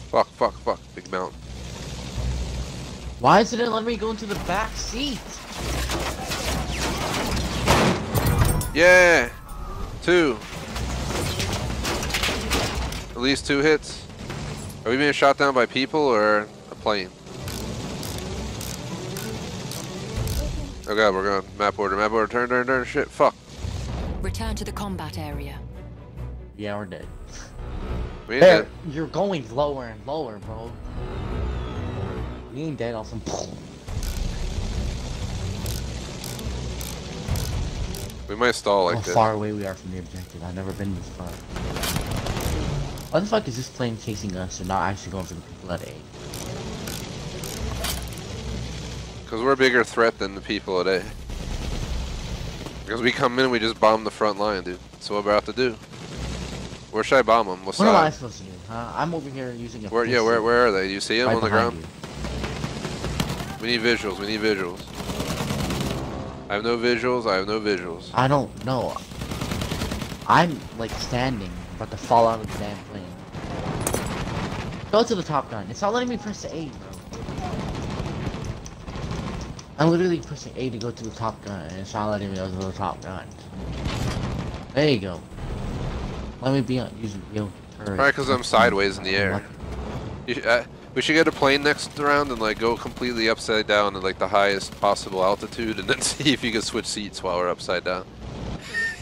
A: Fuck, fuck, fuck. Big mountain.
B: Why isn't it letting me go into the back seat?
A: Yeah! Two. At least two hits. Are we being shot down by people or a plane? Oh god, we're going. Map order, map order, turn, turn, turn, shit, fuck.
C: Return to the combat area.
B: Yeah, we're dead.
A: We ain't
B: There,
A: dead.
B: you're going lower and lower, bro. We ain't dead off some.
A: We might stall
B: How
A: like this.
B: far away we are from the objective. I've never been this far. Why the fuck is this plane chasing us and not actually going for the people at A?
A: Because we're a bigger threat than the people at A. Because we come in and we just bomb the front line, dude. So what we're about to do. Where should I bomb them? What
B: What am I supposed to do? Huh? I'm over here using a.
A: Where, yeah, where, where are they? Do you see them
B: right
A: on the ground?
B: you.
A: We need visuals, we need visuals. I have no visuals, I have no visuals.
B: I don't know. I'm like standing, about to fall out of the damn. Go to the top gun. It's not letting me press the A, bro. I'm literally pressing A to go to the top gun, and it's not letting me go to the top gun. There you go. Let me be on using real turret.
A: Alright, because I'm sideways in the air. You, uh, we should get a plane next round and like go completely upside down at like the highest possible altitude and then *laughs* see if you can switch seats while we're upside down.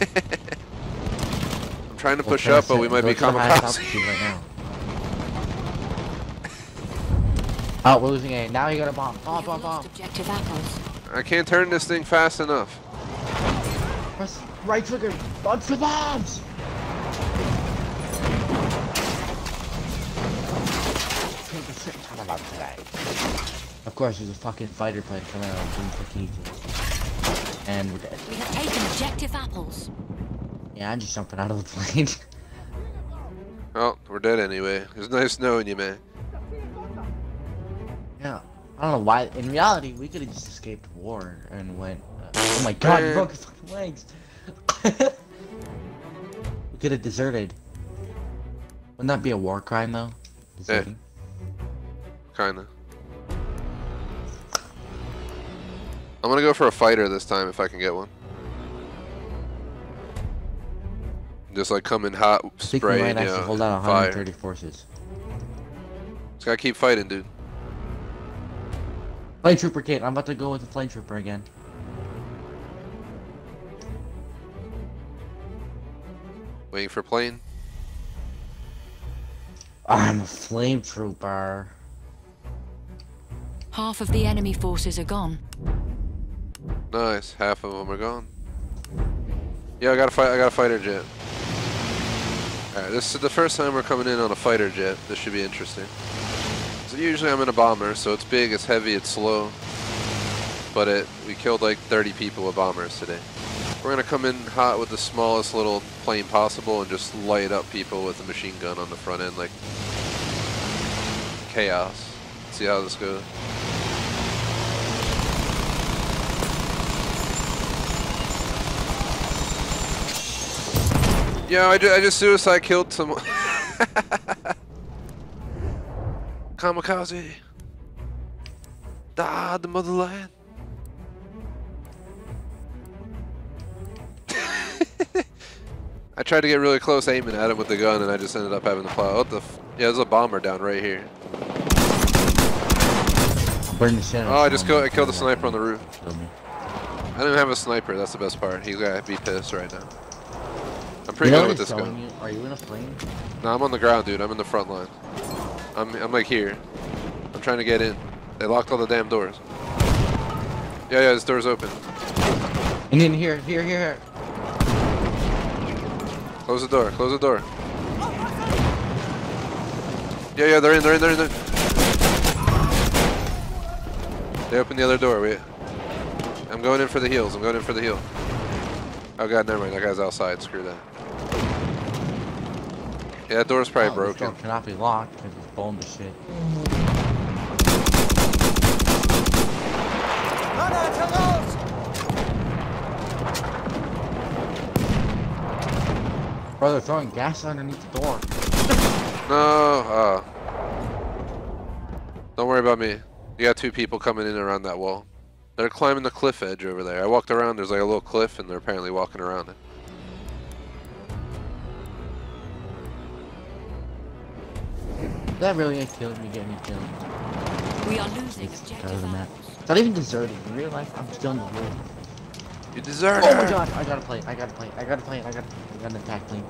A: *laughs* I'm trying to push up, but we might be kamikaze.
B: right now. *laughs* Oh, we're losing A. Now you got a bomb. Bomb, bomb, bomb.
C: objective apples.
A: I can't turn this thing fast enough.
B: Press right trigger. Launch the bombs. Of course, there's a fucking fighter plane coming out of doing fucking And we're dead.
C: We have taken objective apples.
B: Yeah, I'm just jumping out of the plane. *laughs*
A: Oh, we're dead anyway. It was nice knowing you, man.
B: Yeah. I don't know why. In reality, we could have just escaped war and went. Uh, oh my god, you broke his fucking legs. *laughs* we could have deserted. Wouldn't that be a war crime, though? Deserting?
A: Kinda. I'm gonna go for a fighter this time if I can get one. Just like come in hot, spray, you know,
B: hold out
A: fire.
B: 130 forces.
A: Just gotta keep fighting, dude.
B: Flame trooper kit. I'm about to go with the flame trooper again.
A: Waiting for plane.
B: I'm a flame trooper.
C: Half of the enemy forces are gone.
A: Nice. Half of them are gone. Yeah, I got a fight. I got a fighter jet. All right, this is the first time we're coming in on a fighter jet. This should be interesting. Usually I'm in a bomber, so it's big, it's heavy, it's slow. But it, we killed like 30 people with bombers today. We're gonna come in hot with the smallest little plane possible and just light up people with a machine gun on the front end, like chaos. See how this goes. Yeah, I, ju- I just suicide killed someone. *laughs* Kamikaze. Da, the motherland. *laughs* I tried to get really close aiming at him with the gun and I just ended up having to plow. What the f- Yeah, there's a bomber down right here.
B: I'm burning the shit
A: Oh, I just killed, I killed the sniper on the roof. I don't even have a sniper, that's the best part. He's gotta be pissed right now. I'm
B: You
A: pretty
B: know
A: good with this gun.
B: you? Are you in a plane?
A: No, I'm on the ground, dude. I'm in the front line. I'm, I'm like here. I'm trying to get in. They locked all the damn doors. Yeah, yeah, this door's open.
B: And then here, here, here.
A: Close the door. Close the door. Yeah, yeah, they're in. They're in. They're in. They're in. They opened the other door. Wait. I'm going in for the heals. I'm going in for the heal. Oh god, never mind. That guy's outside. Screw that. Yeah, that door's probably
B: Oh, this door
A: broken.
B: cannot be locked boned to shit.
D: Granat heraus!
B: Bro, they're throwing gas underneath the door.
A: No. Uh, don't worry about me. You got two people coming in around that wall. They're climbing the cliff edge over there. I walked around. There's like a little cliff, and they're apparently walking around it.
B: That really ain't killed me, getting me killed.
C: We are losing
B: It's
C: objective
B: because that. It's not even deserted. In real life, I'm still in the wood.
A: You deserve
B: Oh my god, I gotta play, I gotta play, I gotta play, I gotta, I gotta attack plane.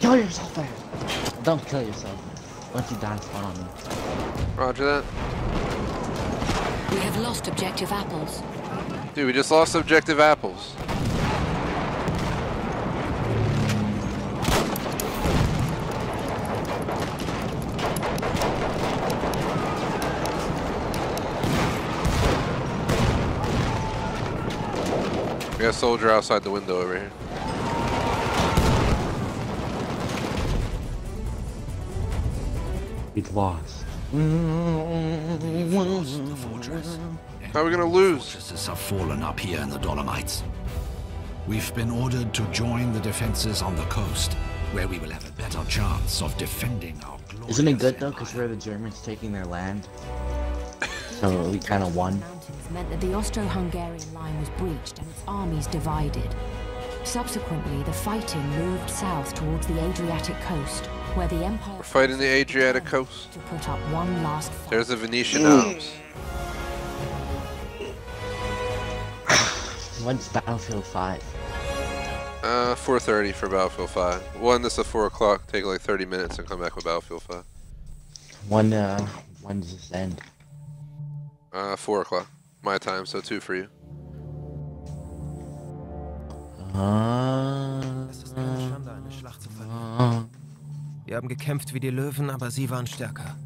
B: Kill yourself there! Don't kill yourself. Once you die, spawn on me.
A: Roger that.
C: We have lost objective apples.
A: Dude, we just lost objective apples. Soldier outside the window over here.
B: We've lost.
G: Lost the fortress.
A: How are we gonna lose?
G: Fortresses have fallen up here in the Dolomites. We've been ordered to join the defenses on the coast, where we will have a better chance of defending our glorious
B: Isn't it good though? Because
G: empire.
B: we're the Germans taking their land. So we kind of won.
C: Mountains meant that the Austro-Hungarian line was breached and its armies divided. Subsequently, the fighting moved south towards the Adriatic coast, where the Empire
A: We're fighting the Adriatic coast.
C: to put up one last fight.
A: There's the Venetian Alps. *sighs*
B: When's Battlefield 5?
A: Uh, 4.30 for Battlefield 5. One, this is 4 o'clock. Take like 30 minutes and come back with Battlefield 5.
B: When, uh, when does this end?
A: Uh, 4 o'clock. My time, so 2 for you.
D: Es ist eine Schande, eine Schlacht zu verlieren. Wir haben gekämpft wie die Löwen, aber sie waren stärker.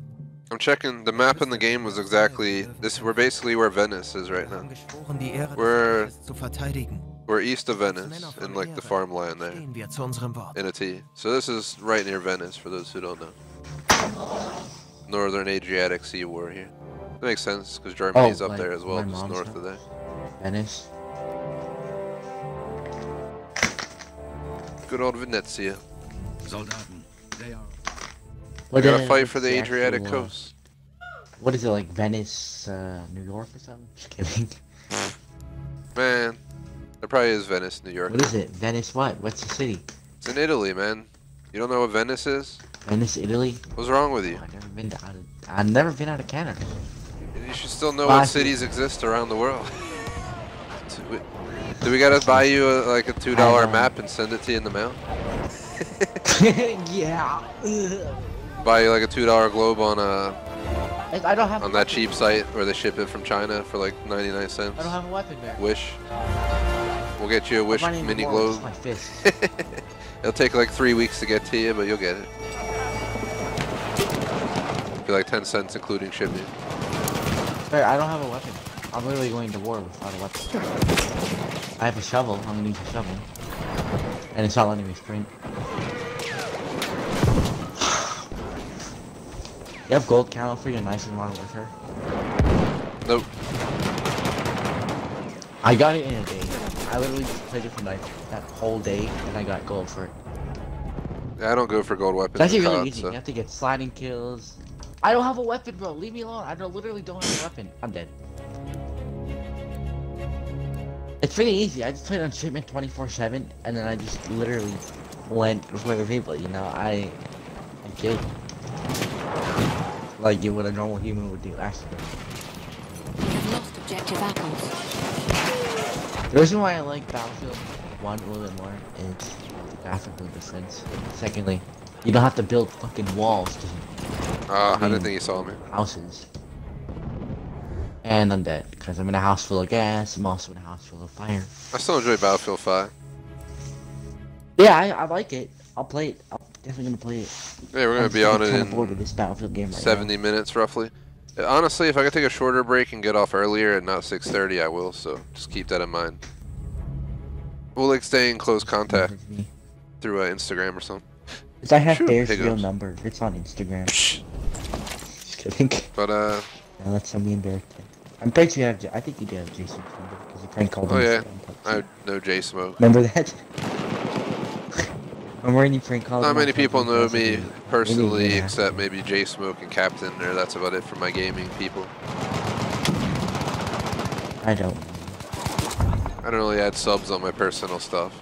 A: I'm checking. The map in the game was exactly this. We're basically where Venice is right now.
D: haben geschworen, die Ehre des
A: We're
D: Volkes zu verteidigen.
A: we're east of Venice
D: Männer
A: in like the
D: Ehre
A: farmland there
D: Stehen wir zu unserem Wort.
A: in a T. So this is right near Venice for those who don't know. Northern Adriatic Sea War here. That makes sense because Germany's up
B: like
A: there as well,
B: my
A: just north of there.
B: Venice.
A: Good old Venezia.
G: Soldaten, they are
A: We
B: What
A: gotta fight for the
B: what's
A: Adriatic
B: actual, uh,
A: coast.
B: What is it like, Venice, uh, New York or something? *laughs* Just kidding.
A: Man, there probably is Venice, New York.
B: What is it? Venice what? What's the city?
A: It's in Italy, man. You don't know what Venice is?
B: Venice, Italy?
A: What's wrong with you?
B: I've never been to out of, I've never been out of Canada.
A: You should still know what cities exist around the world. Do we- Do we gotta buy you a, like a two dollar map and send it to you in the mail? *laughs*
B: yeah. *laughs*
A: Buy you like a two dollar globe on a
B: I I don't have.
A: on that cheap site where they ship it from China for like ninety nine cents.
B: I don't have a weapon there.
A: Wish. We'll get you a Wish mini
B: the war with
A: globe.
B: My fist. *laughs*
A: It'll take like three weeks to get to you, but you'll get it. Be like ten cents including shipping.
B: I don't have a weapon. I'm literally going to war without a weapon. I have a shovel. I'm gonna use a shovel. And it's not letting me sprint. You have gold camo for your nice and with her?
A: Nope.
B: I got it in a day. I literally just played it for like that whole day and I got gold for it.
A: I don't go for gold weapons.
B: That's actually really
A: COD,
B: easy.
A: so-
B: You have to get sliding kills. I don't have a weapon, bro. Leave me alone. I don't, literally don't have a weapon. I'm dead. It's pretty easy. I just played on shipment 24/7, and then I just literally went for the people. You know, I, I killed like you what a normal human would do. Actually,
C: lost objective apples.
B: the reason why I like Battlefield One a little bit more is the graphical difference. Secondly, you don't have to build fucking walls to
A: Ah, I didn't think you saw me.
B: houses. And undead, because I'm in a house full of gas. I'm also in a house full of fire.
A: I still enjoy Battlefield 5.
B: Yeah, I, I like it. I'll play it. I'm definitely gonna play it.
A: Yeah, we're gonna
B: I'm
A: be on it
B: kinda bored of
A: in
B: this Battlefield game right
A: 70 minutes roughly. Uh, Honestly, if I could take a shorter break and get off earlier and not 6:30, I will. So just keep that in mind. We'll like stay in close contact through uh, Instagram or something.
B: I have
A: Shoot,
B: Bear's real number. It's on Instagram. Just think. *laughs*
A: But uh,
B: Yeah, that's how me and Bear. I'm pretty sure you have. J- I think you do have Jason's number because you prank called
A: Oh,
B: him.
A: yeah.
B: on
A: I know J Smoke.
B: Remember that? *laughs* Remember when you prank called
A: Not many people
B: PUBG?
A: know me
B: like, "Really,
A: personally,
B: yeah."
A: except maybe J Smoke and Captain, or that's about it for my gaming people.
B: I don't.
A: I don't really add subs on my personal stuff.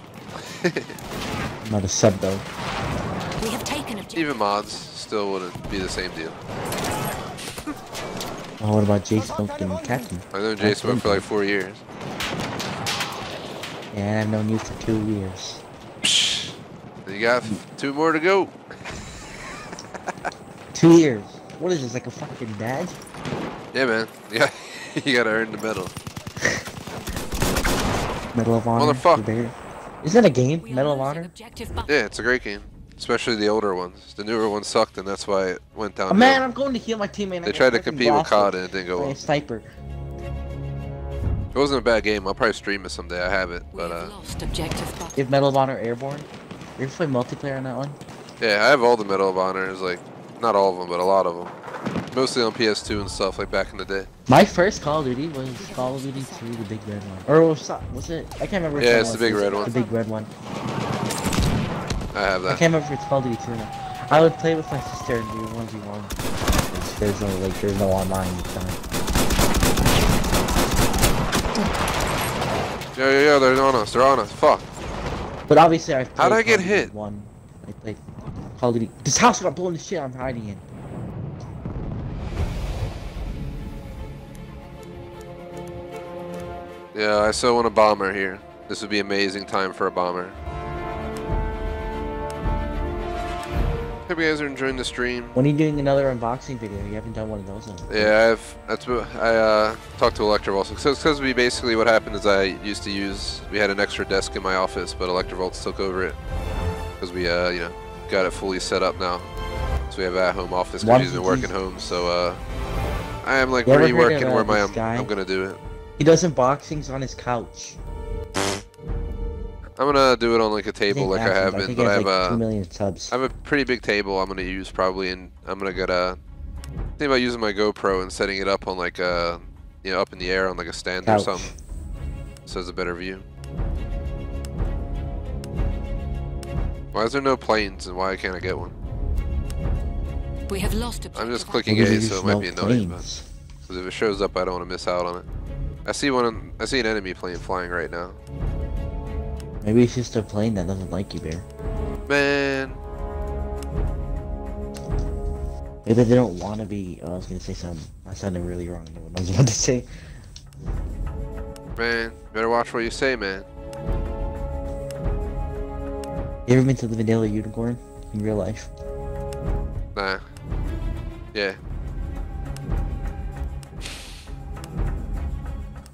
B: I'm *laughs* not a sub though.
C: We have taken objective.
A: Even mods still wouldn't be the same deal.
B: Oh, what about J Smoke and Captain?
A: I know J
B: That's
A: Smoke for like four years.
B: Yeah, I've known you for two years.
A: Psh, You got two more to go. *laughs*
B: Two years. What is this? Like a fucking badge?
A: Yeah, man. *laughs* Yeah, you gotta earn the medal.
B: Medal of Honor. Motherfucker. Isn't that a game? Medal of Honor.
A: Yeah, it's a great game. Especially the older ones. The newer ones sucked, and that's why it went down.
B: Oh man, I'm going to heal my teammate. and I
A: they tried to compete with
B: blasted
A: COD, and it didn't go
B: by
A: well.
B: sniper.
A: It wasn't a bad game. I'll probably stream it someday. I have it, but uh,
C: lost objective
B: If Medal of Honor Airborne. You ever play multiplayer on that one?
A: yeah, I have all the Medal of Honors. Like, not all of them, but a lot of them. Mostly on PS2 and stuff, like back in the day.
B: My first Call of Duty was Call of Duty 2, the big red one. Or was, it- was it? I can't remember.
A: Yeah, it's the big red one.
B: The big red one.
A: I have that.
B: I can't remember if it's Call of Duty 2 or not. I would play with my sister and do 1v1. There's no, like, there's no online time.
A: Yo, yo, yo, they're on us. They're on us. Fuck.
B: But obviously, I've played
A: How'd I get hit?
B: One. I played Call of Duty. This house got blown to shit. I'm hiding in.
A: Yeah, I so want a bomber here. This would be amazing time for a bomber. Hope you guys are enjoying the stream.
B: When are you doing another unboxing video? You haven't done one of those in a while.
A: Yeah, I've that's what I uh, talked to Electrovolts. So because we basically what happened is I used to use we had an extra desk in my office, but Electrovolts took over it because we uh you know got it fully set up now. So we have at home office because he's been working home. So uh I am like
B: You ever heard
A: reworking
B: uh,
A: where my I'm. I'm gonna do it.
B: He does unboxings on his couch.
A: I'm gonna do it on like a table like I have
B: I
A: been, but I have
B: like
A: a
B: million subs.
A: I have a pretty big table I'm gonna use probably, and I'm gonna get a think about using my GoPro and setting it up on like a you know up in the air on like a stand
B: Couch.
A: or something, so it's a better view. Why is there no planes and why can't I get one?
C: We have lost objective
A: I'm just clicking
B: Maybe
A: A, so it
B: no
A: might be annoying. But
B: planes.
A: 'cause if it shows up, I don't want to miss out on it. I see one. I see an enemy plane flying right now.
B: Maybe it's just a plane that doesn't like you, Bear.
A: Man,
B: Maybe they don't want to be. Oh, I was gonna say something. I sounded really wrong. I what I was about to say.
A: man, better watch what you say, man.
B: You ever been to the Vanilla Unicorn in real life?
A: Nah. Yeah.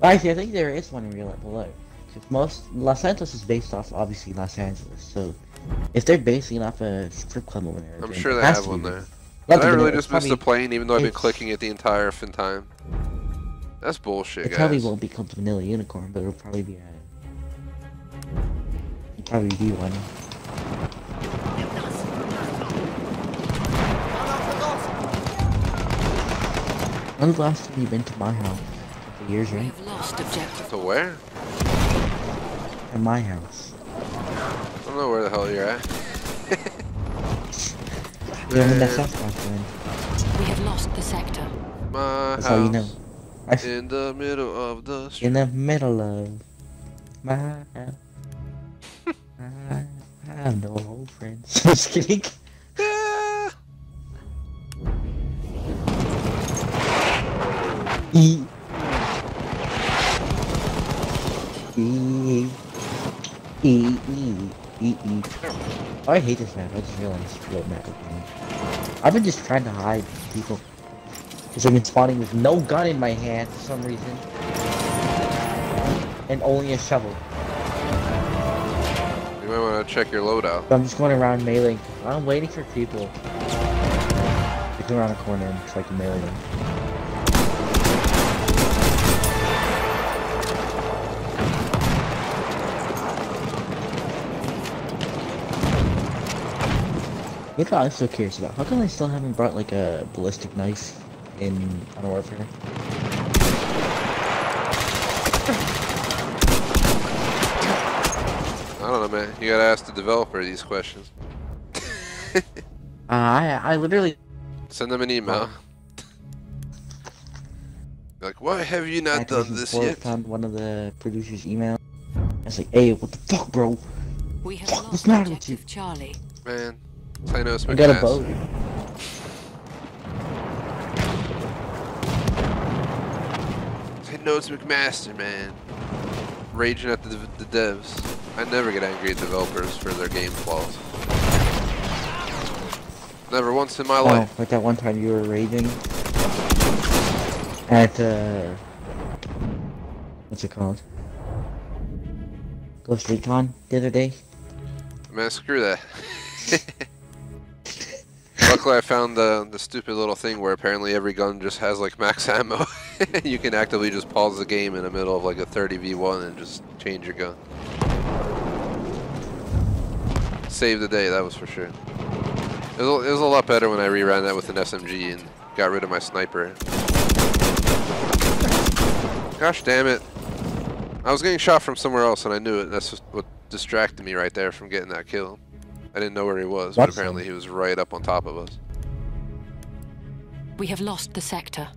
B: Actually, I think there is one in real life below. 'Cause most Los Santos is based off obviously Los Angeles, so if they're basing it off a strip club over there,
A: I'm sure
B: it
A: they have one there.
B: Not
A: Did I really just miss the plane even though I've been clicking it the entire fin time? That's bullshit,
B: It
A: guys.
B: probably won't be called Vanilla Unicorn, but it'll probably be a. It'll probably be one. When's the last time you've been to my house? A couple years,
C: We
B: right?
C: have lost objective.
A: To where?
B: At my house.
A: I don't know where the hell you're at. *laughs*
B: Yeah, I'm in that
A: Man.
B: South Park.
C: We have lost the sector.
A: My
B: That's
A: house.
B: all you know. I f-
A: In the middle of the street.
B: in the middle of my *laughs* house. I have no old friends. *laughs* Just kidding.
A: Yeah.
B: E. E. E. E. E. Oh, I hate this map. I just realized what map on. I've been just trying to hide people. Because I've been spawning with no gun in my hand for some reason. And only a shovel.
A: You might want to check your loadout.
B: So I'm just going around mailing. I'm waiting for people. They come around the corner and I can melee them. You know what I'm so curious about? How come they still haven't brought like a ballistic knife in Modern Warfare?
A: I don't know, man. You gotta ask the developer these questions. *laughs*
B: Uh, I I literally
A: Send them an email. *laughs* like, why have you not
B: I
A: done
B: actually
A: this
B: forward
A: yet?
B: found one of the producers' email. I was like, hey, what the fuck, bro?
C: We have
B: Fuck,
C: lost
B: what's the matter with
C: objective Charlie.
A: Man, Tynos
B: I got a
A: McMaster.
B: boat.
A: Tynos McMaster, man. Raging at the, the devs. I never get angry at developers for their game flaws. Never once in my
B: Oh,
A: life.
B: like that one time you were raging at uh, what's it called? Ghost Recon the other day.
A: Man, screw that. *laughs* Luckily, I found the the stupid little thing where apparently every gun just has like max *laughs* ammo. you can actively just pause the game in the middle of like a 30v1 and just change your gun. Save the day, that was for sure. It was, a- it was a lot better when I reran that with an SMG and got rid of my sniper. Gosh damn it. I was getting shot from somewhere else and I knew it. That's what distracted me right there from getting that kill. I didn't know where he was, but
B: That's
A: apparently he was right up on top of us.
C: We have lost the sector.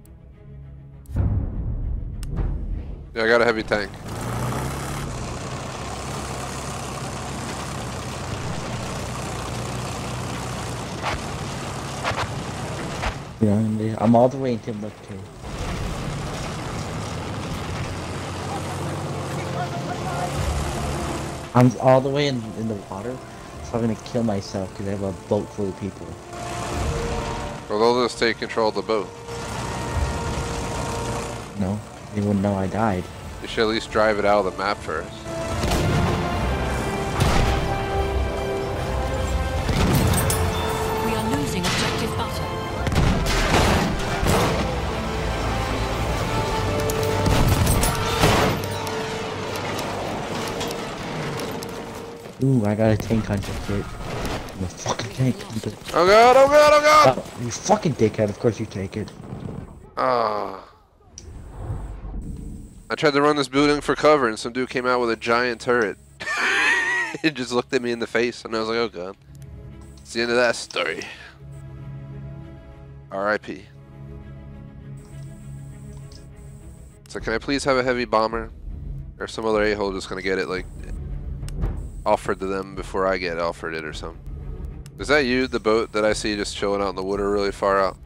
A: Yeah, I got a heavy tank.
B: Yeah, know, I'm all the way in Timbuktu. I'm all the way in, in the water, I'm gonna kill myself because I have a boat full of people.
A: Well, they'll just take control of the boat.
B: No, they wouldn't know I died.
A: You should at least drive it out of the map first.
B: Ooh, I got a tank hunter kit. I'm a fucking tank.
A: Oh god, oh god, oh god!
B: Oh, you fucking dickhead, of course you take it.
A: Ah. I tried to run this building for cover and some dude came out with a giant turret. *laughs* it just looked at me in the face and I was like, oh god. It's the end of that story. R.I.P. So can I please have a heavy bomber? Or some other a-hole just gonna get it like offered to them before I get offered it or something. Is that you, the boat that I see just chilling out in the water really far out?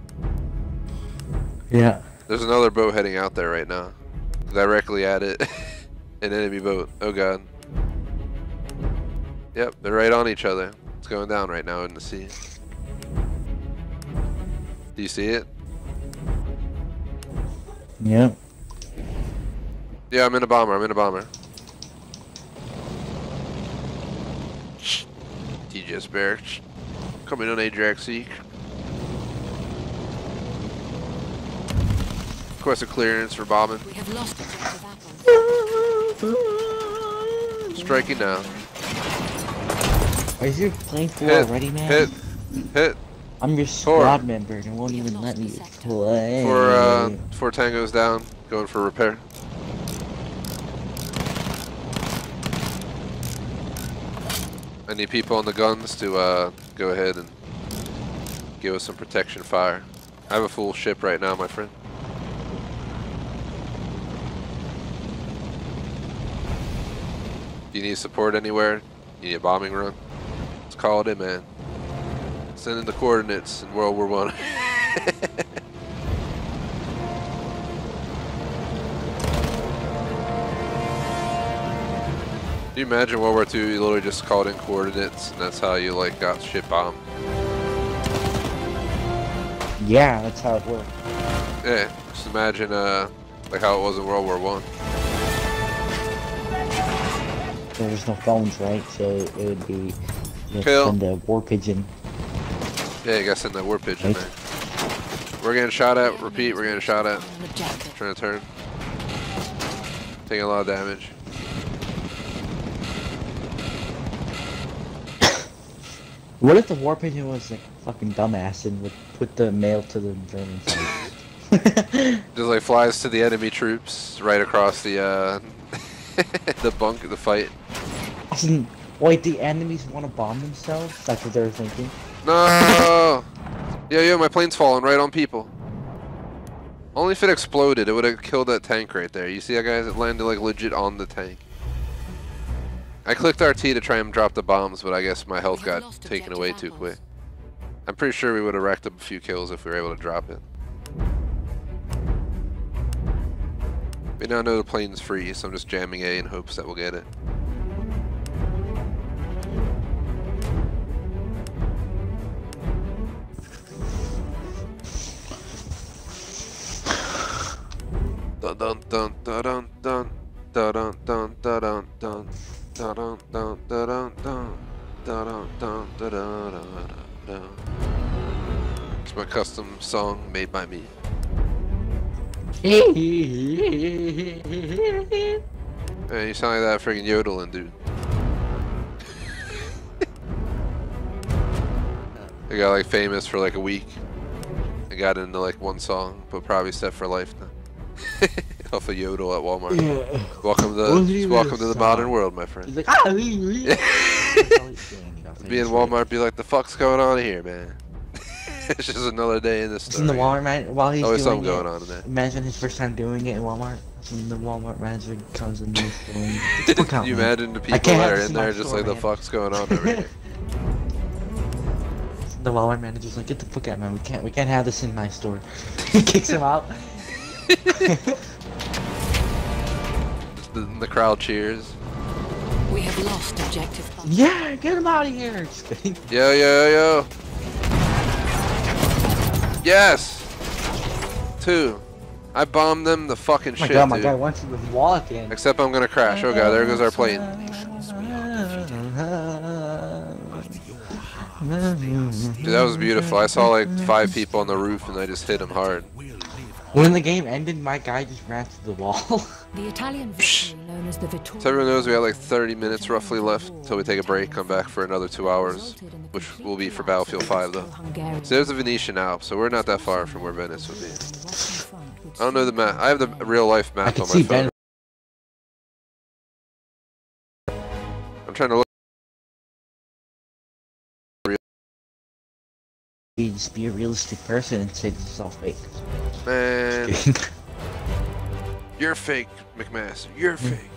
B: Yeah.
A: There's another boat heading out there right now. Directly at it. *laughs* An enemy boat. Oh god. Yep, they're right on each other. It's going down right now in the sea. Do you see it?
B: Yep.
A: Yeah, I'm in a bomber. I'm in a bomber. TGS Barracks. Coming on Ajax Seek. Request a clearance for bombing.
C: We have lost objective apples.
A: Striking down.
B: Is your plane full
A: Hit.
B: already, man?
A: Hit. Hit.
B: I'm your
A: Four.
B: squad member and won't even let me play.
A: Four, uh, four tangos down. Going for repair. Need people on the guns to uh, go ahead and give us some protection fire. I have a full ship right now, my friend. Do you need support anywhere? You need a bombing run? Let's call it in, man. Send in the coordinates in World War One. *laughs* you imagine World War II? You literally just called in coordinates, and that's how you like got shit bombed.
B: Yeah, that's how it worked.
A: Yeah, just imagine uh, like how it was in World War One.
B: There was no phones, right? So it would be you
A: Kill.
B: send a war pigeon.
A: Yeah, you gotta send that war pigeon
B: Right.
A: there. We're getting shot at. Repeat, we're getting shot at. Trying to turn. Taking a lot of damage.
B: What if the war pigeon was like a fucking dumbass and would put the mail to the German side? *laughs*
A: Just like flies to the enemy troops right across the uh, *laughs* the bunk, of the fight.
B: Wait, the enemies want to bomb themselves? That's what they were thinking.
A: No! Yo, yo, my plane's falling right on people. Only if it exploded, it would have killed that tank right there. You see that, guys? It landed like legit on the tank. I clicked RT to try and drop the bombs, but I guess my health got taken away too quick. I'm pretty sure we would have racked up a few kills if we were able to drop it. We now know the plane's free, so I'm just jamming A in hopes that we'll get it. *sighs* Dun dun dun dun dun dun dun dun dun dun It's my custom song made by me. Man, you sound like that friggin' yodeling dude. *laughs* I got like famous for like a week. I got into like one song, but probably set for life now. *laughs* Off a yodel at Walmart. Welcome to the welcome to the modern world, my friend.
B: He's like, ah, wee, wee." That's all he's saying, you know,
A: Be in Walmart, be like, the fuck's going on here, man? *laughs* it's just another day in this
B: It's in the. Walmart man while he's
A: Always
B: doing
A: something
B: it.
A: going on in there.
B: Imagine his first time doing it in Walmart. When the Walmart manager comes in there going, "Get the
A: you imagine the people
B: can't
A: that are in
B: in
A: there just
B: store,
A: like, the fuck's going on over here? *laughs*
B: The Walmart manager's like, get the fuck out, man. We can't, we can't have this in my store. *laughs* he kicks him out.
A: The, the crowd cheers.
C: We have lost objective.
B: Yeah, get him out of here. Just kidding.
A: Yo, yo, yo. Yes! Two. I bombed them the fucking
B: Oh my
A: shit,
B: god, my
A: dude.
B: guy wants to was walking.
A: Except I'm gonna crash. Oh god, there goes our plane. Dude, that was beautiful. I saw like five people on the roof and I just hit them hard.
B: When the game ended, my guy just ran to the wall. *laughs*
C: The Italian known as the Vittoria.
A: So everyone knows we have like 30 minutes roughly left until we take a break, come back for another two hours, which will be for Battlefield 5 though. So there's the Venetian Alps, so we're not that far from where Venice would be. I don't know the map. I have the real life map on my phone.
B: Ben.
A: I'm trying to look.
B: Just be a realistic person and say this is all fake.
A: Man, *laughs* you're fake, McMaster. You're fake.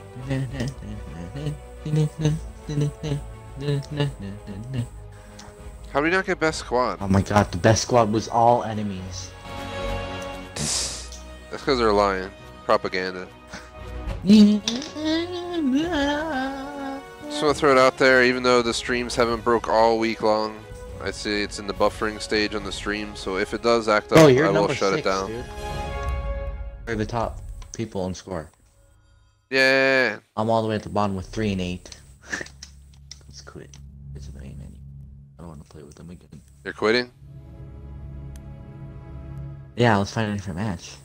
A: How do we not get best squad?
B: oh my god, the best squad was all enemies.
A: That's because they're lying. Propaganda. *laughs* Just want to throw it out there, even though the streams haven't broke all week long, I'd say it's in the buffering stage on the stream, so if it does act up,
B: Oh,
A: I will shut
B: six,
A: it down.
B: dude. You're the top people in score.
A: Yeah,
B: I'm all the way at the bottom with three and eight. *laughs* Let's quit. It's annoying, man. I don't want to play with them again.
A: you're quitting?
B: Yeah, let's find a different match.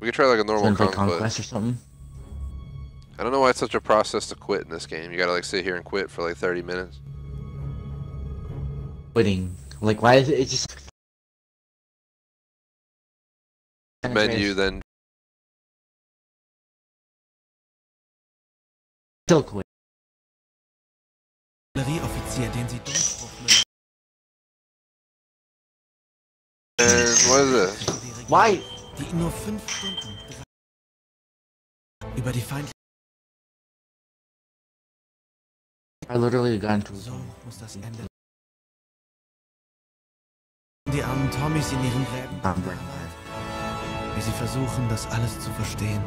A: We could try like a normal conquest.
B: conquest or something.
A: I don't know why it's such a process to quit in this game. You gotta like sit here and quit for like 30 minutes.
B: Quitting. Like, why is it? It's just.
A: Menu, then
B: Still quit.
E: Artillerieoffizier, den sie Durchbruch
A: and what is this?
B: Why?
E: Die in nur fünf Stunden über die feindliche...
B: I literally got into.
E: So muss das Ende. Die armen Tommys in ihren Gräben,
B: I'm
E: wie sie versuchen, das alles zu verstehen.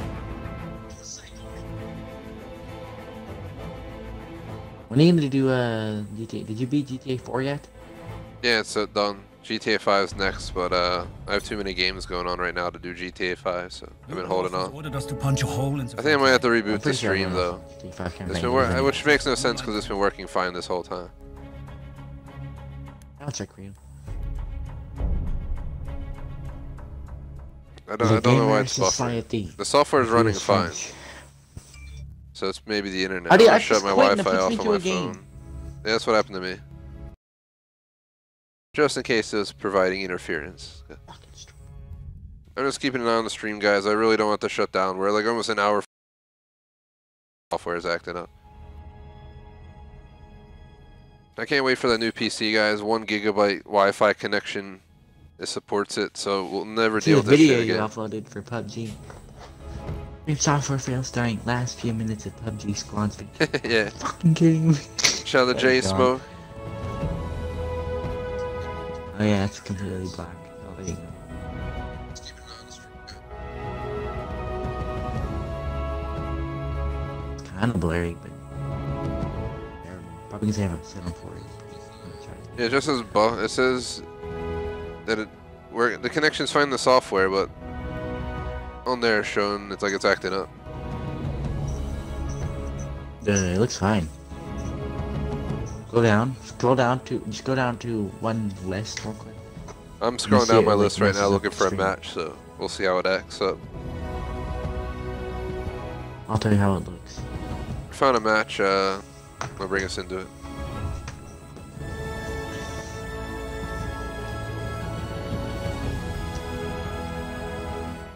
B: When are you gonna do uh GTA? Did you beat GTA 4 yet?
A: Yeah, it's uh, done. GTA 5 is next, but uh, I have too many games going on right now to do GTA 5, so I've been holding on.
H: Ordered us to punch a hole in the
A: I think I might have to reboot the stream though.
B: gonna- if I can
A: It's
B: make
A: been
B: it
A: wor- which makes no sense because it's been working fine this whole time.
B: I'll check for you.
A: I don't,
B: The
A: I don't know why it's buffering.
B: Society.
A: The software is running fine, so it's maybe the internet.
B: How do you-
A: I'm
B: I
A: gonna shut my
B: quit and it
A: Wi-Fi off on my phone. Yeah, that's what happened to me. Just in case it was providing interference. I'm just keeping an eye on the stream, guys. I really don't want to shut down. We're like almost an hour. Software is acting up. I can't wait for that new PC, guys. One gigabyte Wi-Fi connection. It supports it, so we'll never
B: See
A: deal with this
B: video you
A: again.
B: uploaded for PUBG. If software fails during last few minutes of PUBG squads. *laughs*
A: yeah.
B: Fucking kidding me.
A: Shout out to J Smoke.
B: Oh yeah, it's completely black. Oh, there you go. It's kind of blurry, but terrible. Probably because I have a 740.
A: Yeah, it just says bu- it says that it where the connection's fine in the software, but on there showing it's like it's acting up.
B: Uh, it looks fine. Go down. Scroll down to. Just go down to one list real quick.
A: I'm scrolling down
B: it,
A: my
B: like,
A: list right now looking for a match, so we'll see how it acts up.
B: I'll tell you how it looks.
A: Found a match, uh will bring us into it.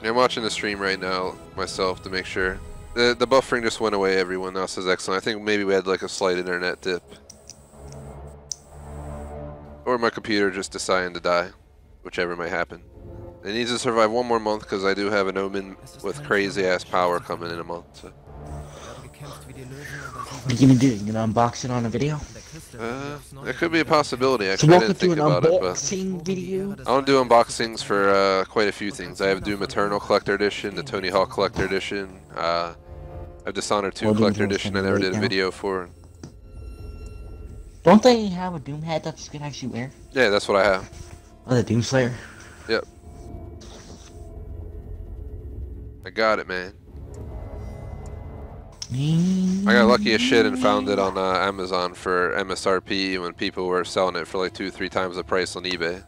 A: I'm watching the stream right now myself to make sure. The the buffering just went away. Everyone else is excellent. I think maybe we had like a slight internet dip, or my computer just deciding to die, whichever may happen. It needs to survive one more month because I do have an omen with crazy ass power coming in a month. So.
B: Are you gonna do? You gonna unbox it on a video?
D: Der Küste
A: Uh, it could be a possibility.
B: So
A: Actually, I
B: welcome
A: didn't think
B: an
A: about it, but
B: video.
A: I want to do unboxings for uh, quite a few things. I have Doom Eternal Collector Edition, the Tony Hawk Collector Edition. Uh, I have Dishonored 2
B: Well, Doom
A: Collector Edition. I never did a video for.
B: Don't they have a Doom head that you can actually wear?
A: Yeah, that's what I have.
B: Oh, the Doom Slayer. Yep.
A: I got it, man.
B: I
A: I got lucky as shit and found it on uh, Amazon for MSRP when people were selling it for like two, three times the price on eBay.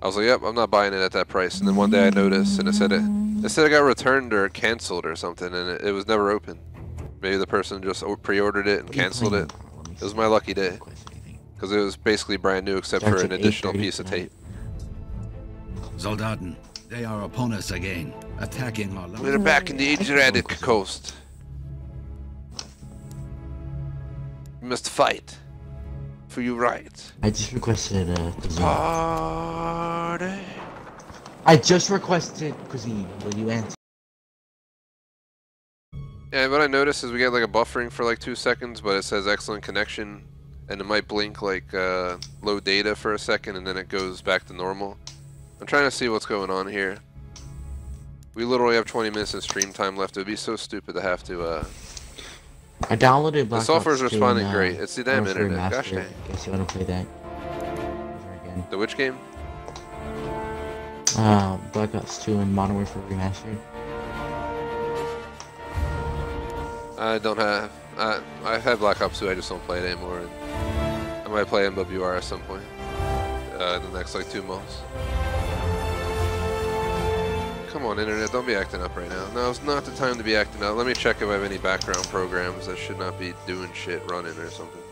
A: I was like, yep, I'm not buying it at that price. And then one day I noticed and it said it, it said it got returned or canceled or something and it, it was never open. Maybe the person just pre-ordered it and canceled it. It was my lucky day because it was basically brand new except for an additional piece of tape.
G: Soldaten, they are upon us again, attacking our
A: We're back in the Adriatic coast. We must fight for your rights.
B: I just requested uh, cuisine.
A: Party.
B: I just requested cuisine. Will you answer?
A: Yeah, what I noticed is we get like a buffering for like two seconds, but it says excellent connection, and it might blink like uh, low data for a second, and then it goes back to normal. I'm trying to see what's going on here. We literally have 20 minutes of stream time left. It would be so stupid to have to. Uh...
B: I downloaded Black
A: software's
B: Ops 2
A: responding
B: and, uh,
A: great. It's the damn internet. Gosh dang.
B: Guess you wanna play that again?
A: The which game?
B: Uh, Black Ops 2 and Modern Warfare Remastered.
A: I don't have. I I've had Black Ops 2. I just don't play it anymore. And I might play MWR at some point. Uh, in the next like two months. Come on, internet, don't be acting up right now. Now's not the time to be acting up. Let me check if I have any background programs that should not be doing shit running or something.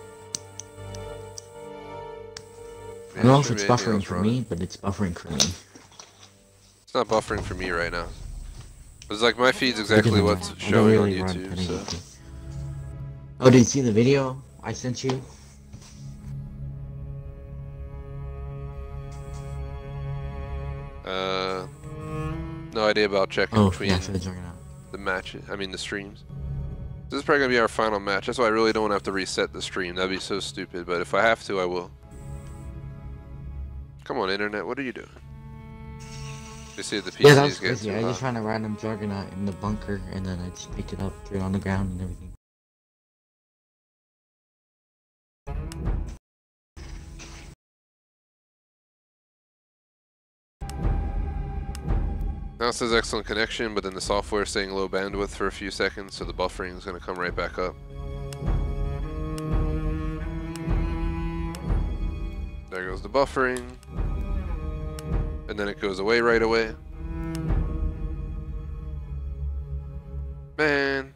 B: I don't know if it's buffering for
A: running.
B: me, but it's buffering for me.
A: It's not buffering for me right now. It's like my feed's exactly what's showing on
B: really run
A: YouTube.
B: 1080p.
A: So.
B: Oh, did you see the video I sent you?
A: Uh, no idea about checking
B: Oh,
A: between
B: yeah, the
A: matches. I mean the streams. This is probably gonna be our final match. That's why I really don't want to have to reset the stream. That'd be so stupid. But if I have to, I will. Come on, internet. What are you doing? You see the PCs
B: Yeah, that was
A: get
B: crazy. I just found a random Juggernaut in the bunker, and then I just picked it up, threw it on the ground, and everything.
A: Now it says excellent connection, but then the software is saying low bandwidth for a few seconds, so the buffering is going to come right back up. There goes the buffering. And then it goes away right away. Man.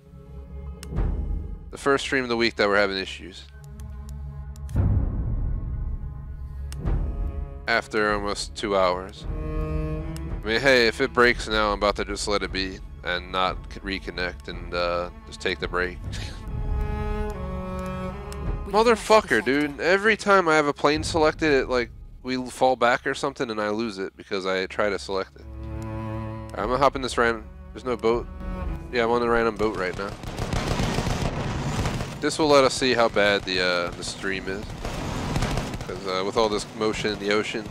A: The first stream of the week that we're having issues. After almost two hours. I mean, hey, if it breaks now, I'm about to just let it be and not reconnect and uh, just take the break.
C: We have lost the
A: Motherfucker, dude. Every time I have a plane selected, it like we fall back or something and I lose it because I try to select it. Alright, I'm gonna hop in this random. There's no boat. Yeah, I'm on the random boat right now. This will let us see how bad the uh, the stream is. Because uh, with all this motion in the ocean,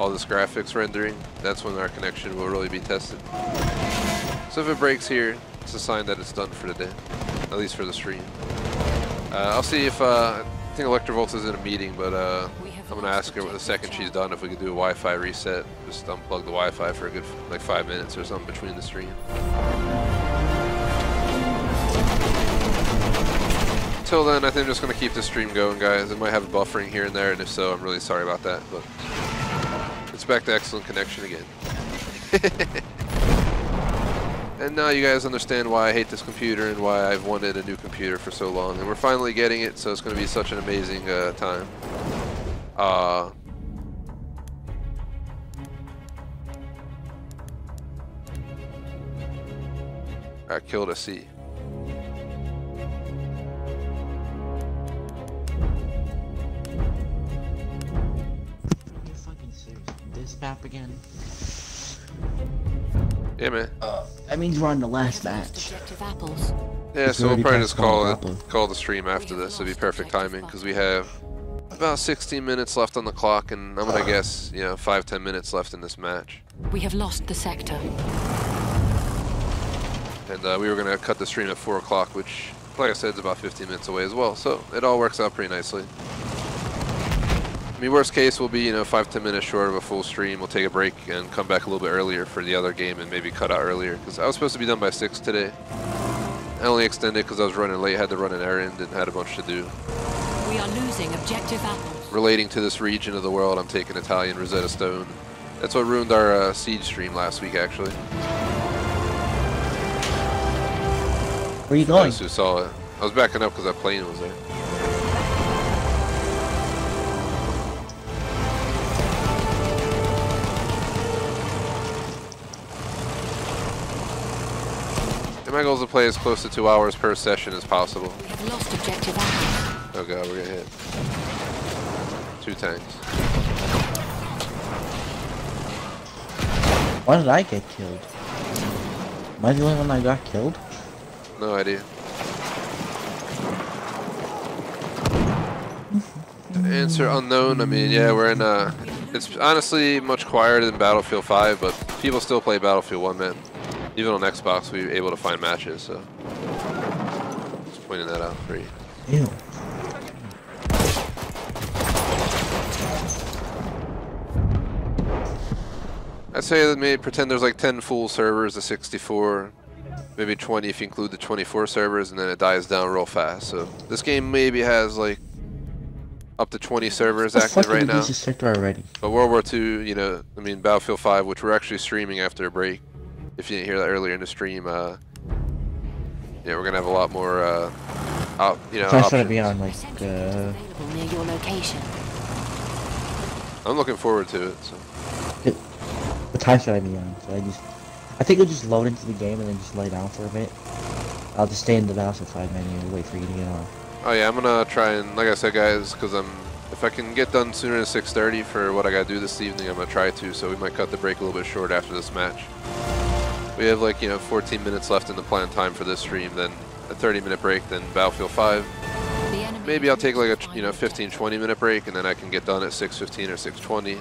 A: all this graphics rendering, that's when our connection will really be tested. So if it breaks here, it's a sign that it's done for the day, at least for the stream. Uh, I'll see if, uh, I think Electrovolt is in a meeting, but uh, I'm going to ask her the second she's done if we could do a Wi-Fi reset. Just unplug the Wi-Fi for a good, like five minutes or something between the stream. Until then, I think I'm just going to keep the stream going, guys. It might have a buffering here and there, and if so, I'm really sorry about that, but it's back to excellent connection again. *laughs* and now you guys understand why I hate this computer and why I've wanted a new computer for so long. And we're finally getting it, so it's going to be such an amazing uh, time. Uh, I killed a C.
B: This map again?
A: Yeah, man.
B: That means we're on the last
C: We have lost
B: match.
A: Yeah, so we'll probably just call it,
B: problem.
A: call the stream after this. It'll be perfect timing because we have about 16 minutes left on the clock, and I'm gonna guess, you know, five, 10 minutes left in this match.
C: We have lost the sector.
A: And uh, we were gonna cut the stream at four o'clock, which, like I said, is about 15 minutes away as well. So it all works out pretty nicely. I mean, worst case, we'll be, you know, five, 10 minutes short of a full stream. We'll take a break and come back a little bit earlier for the other game and maybe cut out earlier because I was supposed to be done by six today. I only extended because I was running late, had to run an errand, and had a bunch to do.
C: We are losing objective apples.
A: relating to this region of the world, I'm taking Italian Rosetta Stone. That's what ruined our uh, siege stream last week, actually.
B: Where are you going?
A: Those who saw it. I was backing up because that plane was there. And my goal is to play as close to two hours per session as possible.
C: We have lost objective apples.
A: Oh god, we're gonna hit. Two tanks.
B: Why did I get killed? Am I the only one that got killed?
A: No idea. Answer unknown. I mean, yeah, we're in uh It's honestly much quieter than Battlefield 5, but people still play Battlefield 1, man. Even on Xbox, we were able to find matches, so. Just pointing that out for you.
B: Ew.
A: I'd say that maybe pretend there's like 10 full servers of 64, maybe 20 if you include the 24 servers, and then it dies down real fast. So this game maybe has like up to 20 servers
B: What
A: active right now.
B: lose this sector already?
A: But World War II, you know, I mean Battlefield 5, which we're actually streaming after a break. If you didn't hear that earlier in the stream, uh, yeah, we're gonna have a lot more, uh, op, you know, options.
B: be on like uh,
C: near your location.
A: I'm looking forward to it. So.
B: what time should I be on? So I just, I think I'll just load into the game and then just lay down for a bit. I'll just stay in the Battlefield 5 menu and wait for you to get on.
A: Oh yeah, I'm gonna try and, like I said, guys, because I'm, if I can get done sooner than 6:30 for what I gotta do this evening, I'm gonna try to. So we might cut the break a little bit short after this match. We have like you know 14 minutes left in the planned time for this stream, then a 30-minute break, then Battlefield 5. Maybe I'll take like a you know 15, 20 minute break, and then I can get done at 6:15 or 6:20.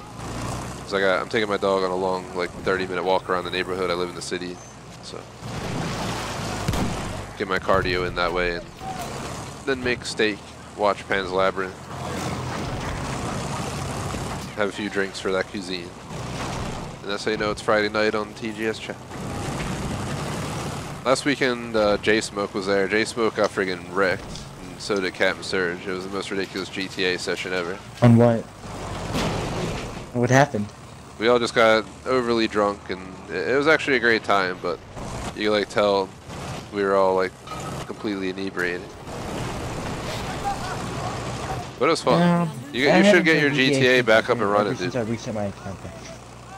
A: Cause I got, I'm taking my dog on a long like 30 minute walk around the neighborhood. I live in the city, so get my cardio in that way, and then make steak, watch Pan's Labyrinth, have a few drinks for that cuisine, and And that's how you know it's Friday night on TGS chat. Last weekend, uh, J Smoke was there. J Smoke got friggin' wrecked, and so did Captain Surge. It was the most ridiculous GTA session ever.
B: On what? What happened?
A: We all just got overly drunk, and it, was actually a great time, but you could like tell we were all like completely inebriated. But it was fun.
B: Um,
A: You- you should get your GTA back up and running, dude.
B: I reset my account back.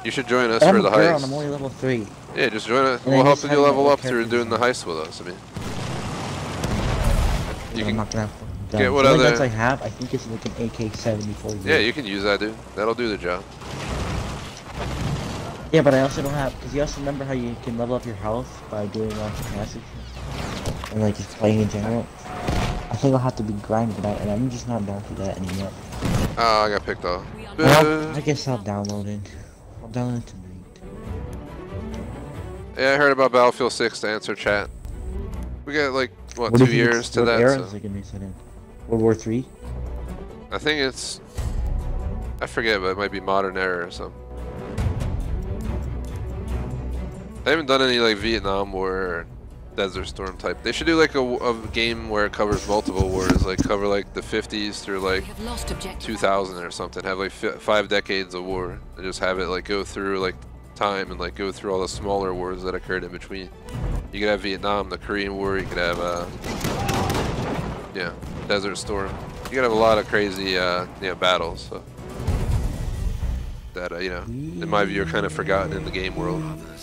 A: You should join us
B: I'm
A: for the
B: girl and I'm only level 3.
A: Yeah, just join us. We'll help you level up through doing the heist with us. I mean,
B: You I'm
A: can-
B: not gonna have
A: get
B: gun.
A: what
B: the
A: other-
B: guns I have, I think it's like an AK-74.
A: yeah, you can use that, dude. That'll do the job.
B: Yeah, but I also don't have, because you also remember how you can level up your health by doing lots of passive and like just playing in general. I think I'll have to be grinding out, and I'm just not down for that anymore.
A: Oh, I got picked off.
B: Well, I guess I'll download it. I'll download it.
A: Yeah, I heard about Battlefield 6 to answer chat. We got like what,
B: What
A: two years to
B: what
A: that.
B: era
A: so-
B: is it gonna be set in? World War Three?
A: I think it's. I forget, but it might be modern era or something. They haven't done any like Vietnam War or Desert Storm type. They should do like a, a game where it covers multiple wars, like cover like the 50s through like
C: We have lost objective.
A: 2000 or something. Have like fi five decades of war, and just have it like go through like time and like go through all the smaller wars that occurred in between. You could have Vietnam, the Korean War. You could have uh, yeah, Desert Storm. You could have a lot of crazy uh, you know, battles. So that uh, you know, in my view, are kind of forgotten in the game world.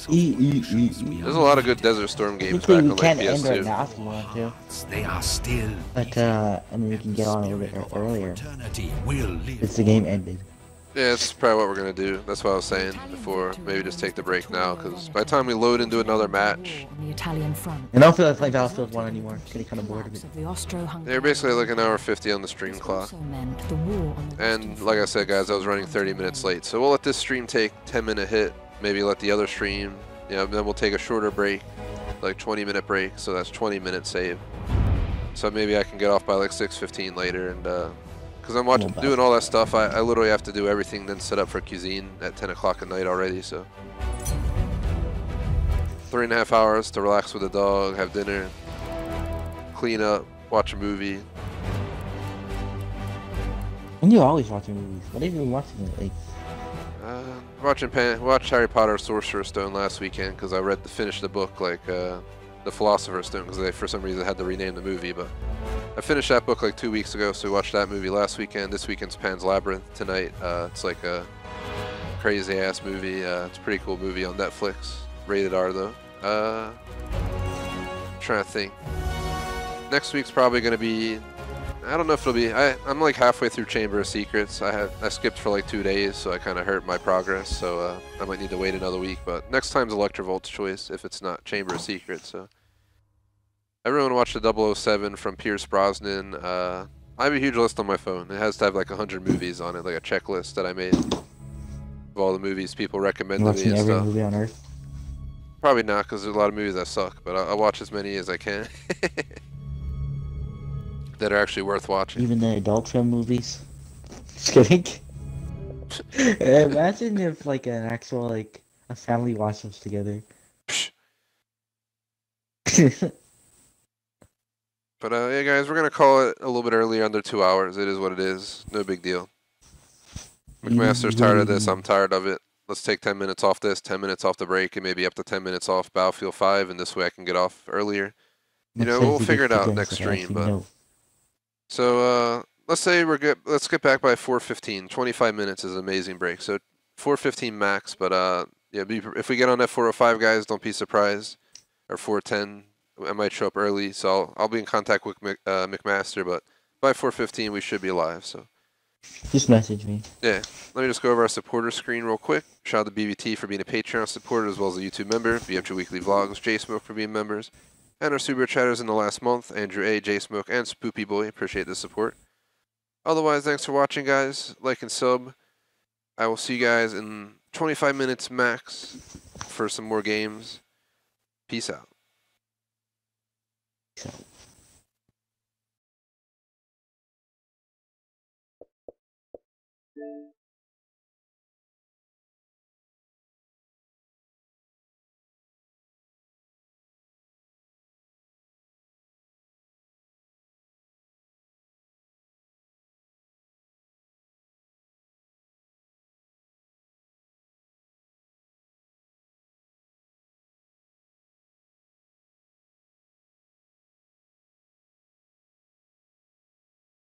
B: E E E.
A: There's a lot of good Desert Storm games back
B: Technically,
A: on
B: we
A: like
B: can end right
A: PS2.
B: now if you want to,
G: They are still.
B: but uh, and then we can get on a little bit
G: Spirit of our
B: earlier.
G: Fraternity will live.
B: If the game ended.
A: Yeah, that's probably what we're gonna do. That's what I was saying before. Maybe just take the break now, because by the time we load into another match,
C: the Italian front.
B: And I don't feel like playing Battlefield 1 anymore. I'm getting kind of bored of it.
C: The Austro-Hungarian
A: they're basically like an hour 50 on the stream clock.
C: also meant the war on the
A: And like I said, guys, I was running 30 minutes late. So we'll let this stream take 10 minute hit. Maybe let the other stream, you know, then we'll take a shorter break, like 20 minute break. So that's 20 minute save. So maybe I can get off by like 6:15 later, and uh, because I'm watching, doing all that stuff, I, I literally have to do everything, then set up for cuisine at 10 o'clock at night already. So three and a half hours to relax with the dog, have dinner, clean up, watch a movie.
B: And you're always watching movies. What have you been watching lately?
A: Uh, watching Pan, watched Harry Potter Sorcerer's Stone last weekend because I read the finished the book like uh, the Philosopher's Stone because they for some reason had to rename the movie. But I finished that book like two weeks ago, so we watched that movie last weekend. This weekend's Pan's Labyrinth tonight. Uh, it's like a crazy ass movie. Uh, it's a pretty cool movie on Netflix. Rated R though. Uh, trying to think. Next week's probably gonna be I don't know if it'll be. I, I'm like halfway through Chamber of Secrets. I had I skipped for like two days, so I kind of hurt my progress. So uh, I might need to wait another week. But next time's Electrovolt's choice if it's not Chamber of Secrets. So everyone watch the 007 from Pierce Brosnan. Uh, I have a huge list on my phone. It has to have like 100 movies on it, like a checklist that I made of all the movies people recommend to me
B: watching
A: and
B: every
A: stuff.
B: movie on Earth?
A: Probably not, because there's a lot of movies that suck. But I'll, I'll watch as many as I can *laughs* that are actually worth watching.
B: Even the adult film movies? Just kidding. *laughs* Imagine if like an actual like a family watched those together. *laughs*
A: But uh, yeah, guys, we're gonna call it a little bit earlier, under two hours. It is what it is. No big deal. McMaster's tired of this. I'm tired of it. Let's take 10 minutes off this, 10 minutes off the break, and maybe up to 10 minutes off Battlefield 5, and this way I can get off earlier. You know, we'll figure it out next stream, but-. So uh, let's say we're good. Let's get back by 4:15. 25 minutes is an amazing break. So 4:15 max. But uh, yeah, be, if we get on that 405, guys, don't be surprised. Or 410, I might show up early. So I'll, I'll be in contact with Mc, uh, McMaster. But by 4:15, we should be live. So
B: Just message me.
A: yeah, let me just go over our supporter screen real quick. Shout out to BBT for being a Patreon supporter as well as a YouTube member. BFG Weekly Vlogs, J Smoke for being members, and our super chatters in the last month, Andrew A, J Smoke, and Spoopy Boy. Appreciate the support. Otherwise, thanks for watching, guys. Like and sub. I will see you guys in 25 minutes max for some more games. Peace out.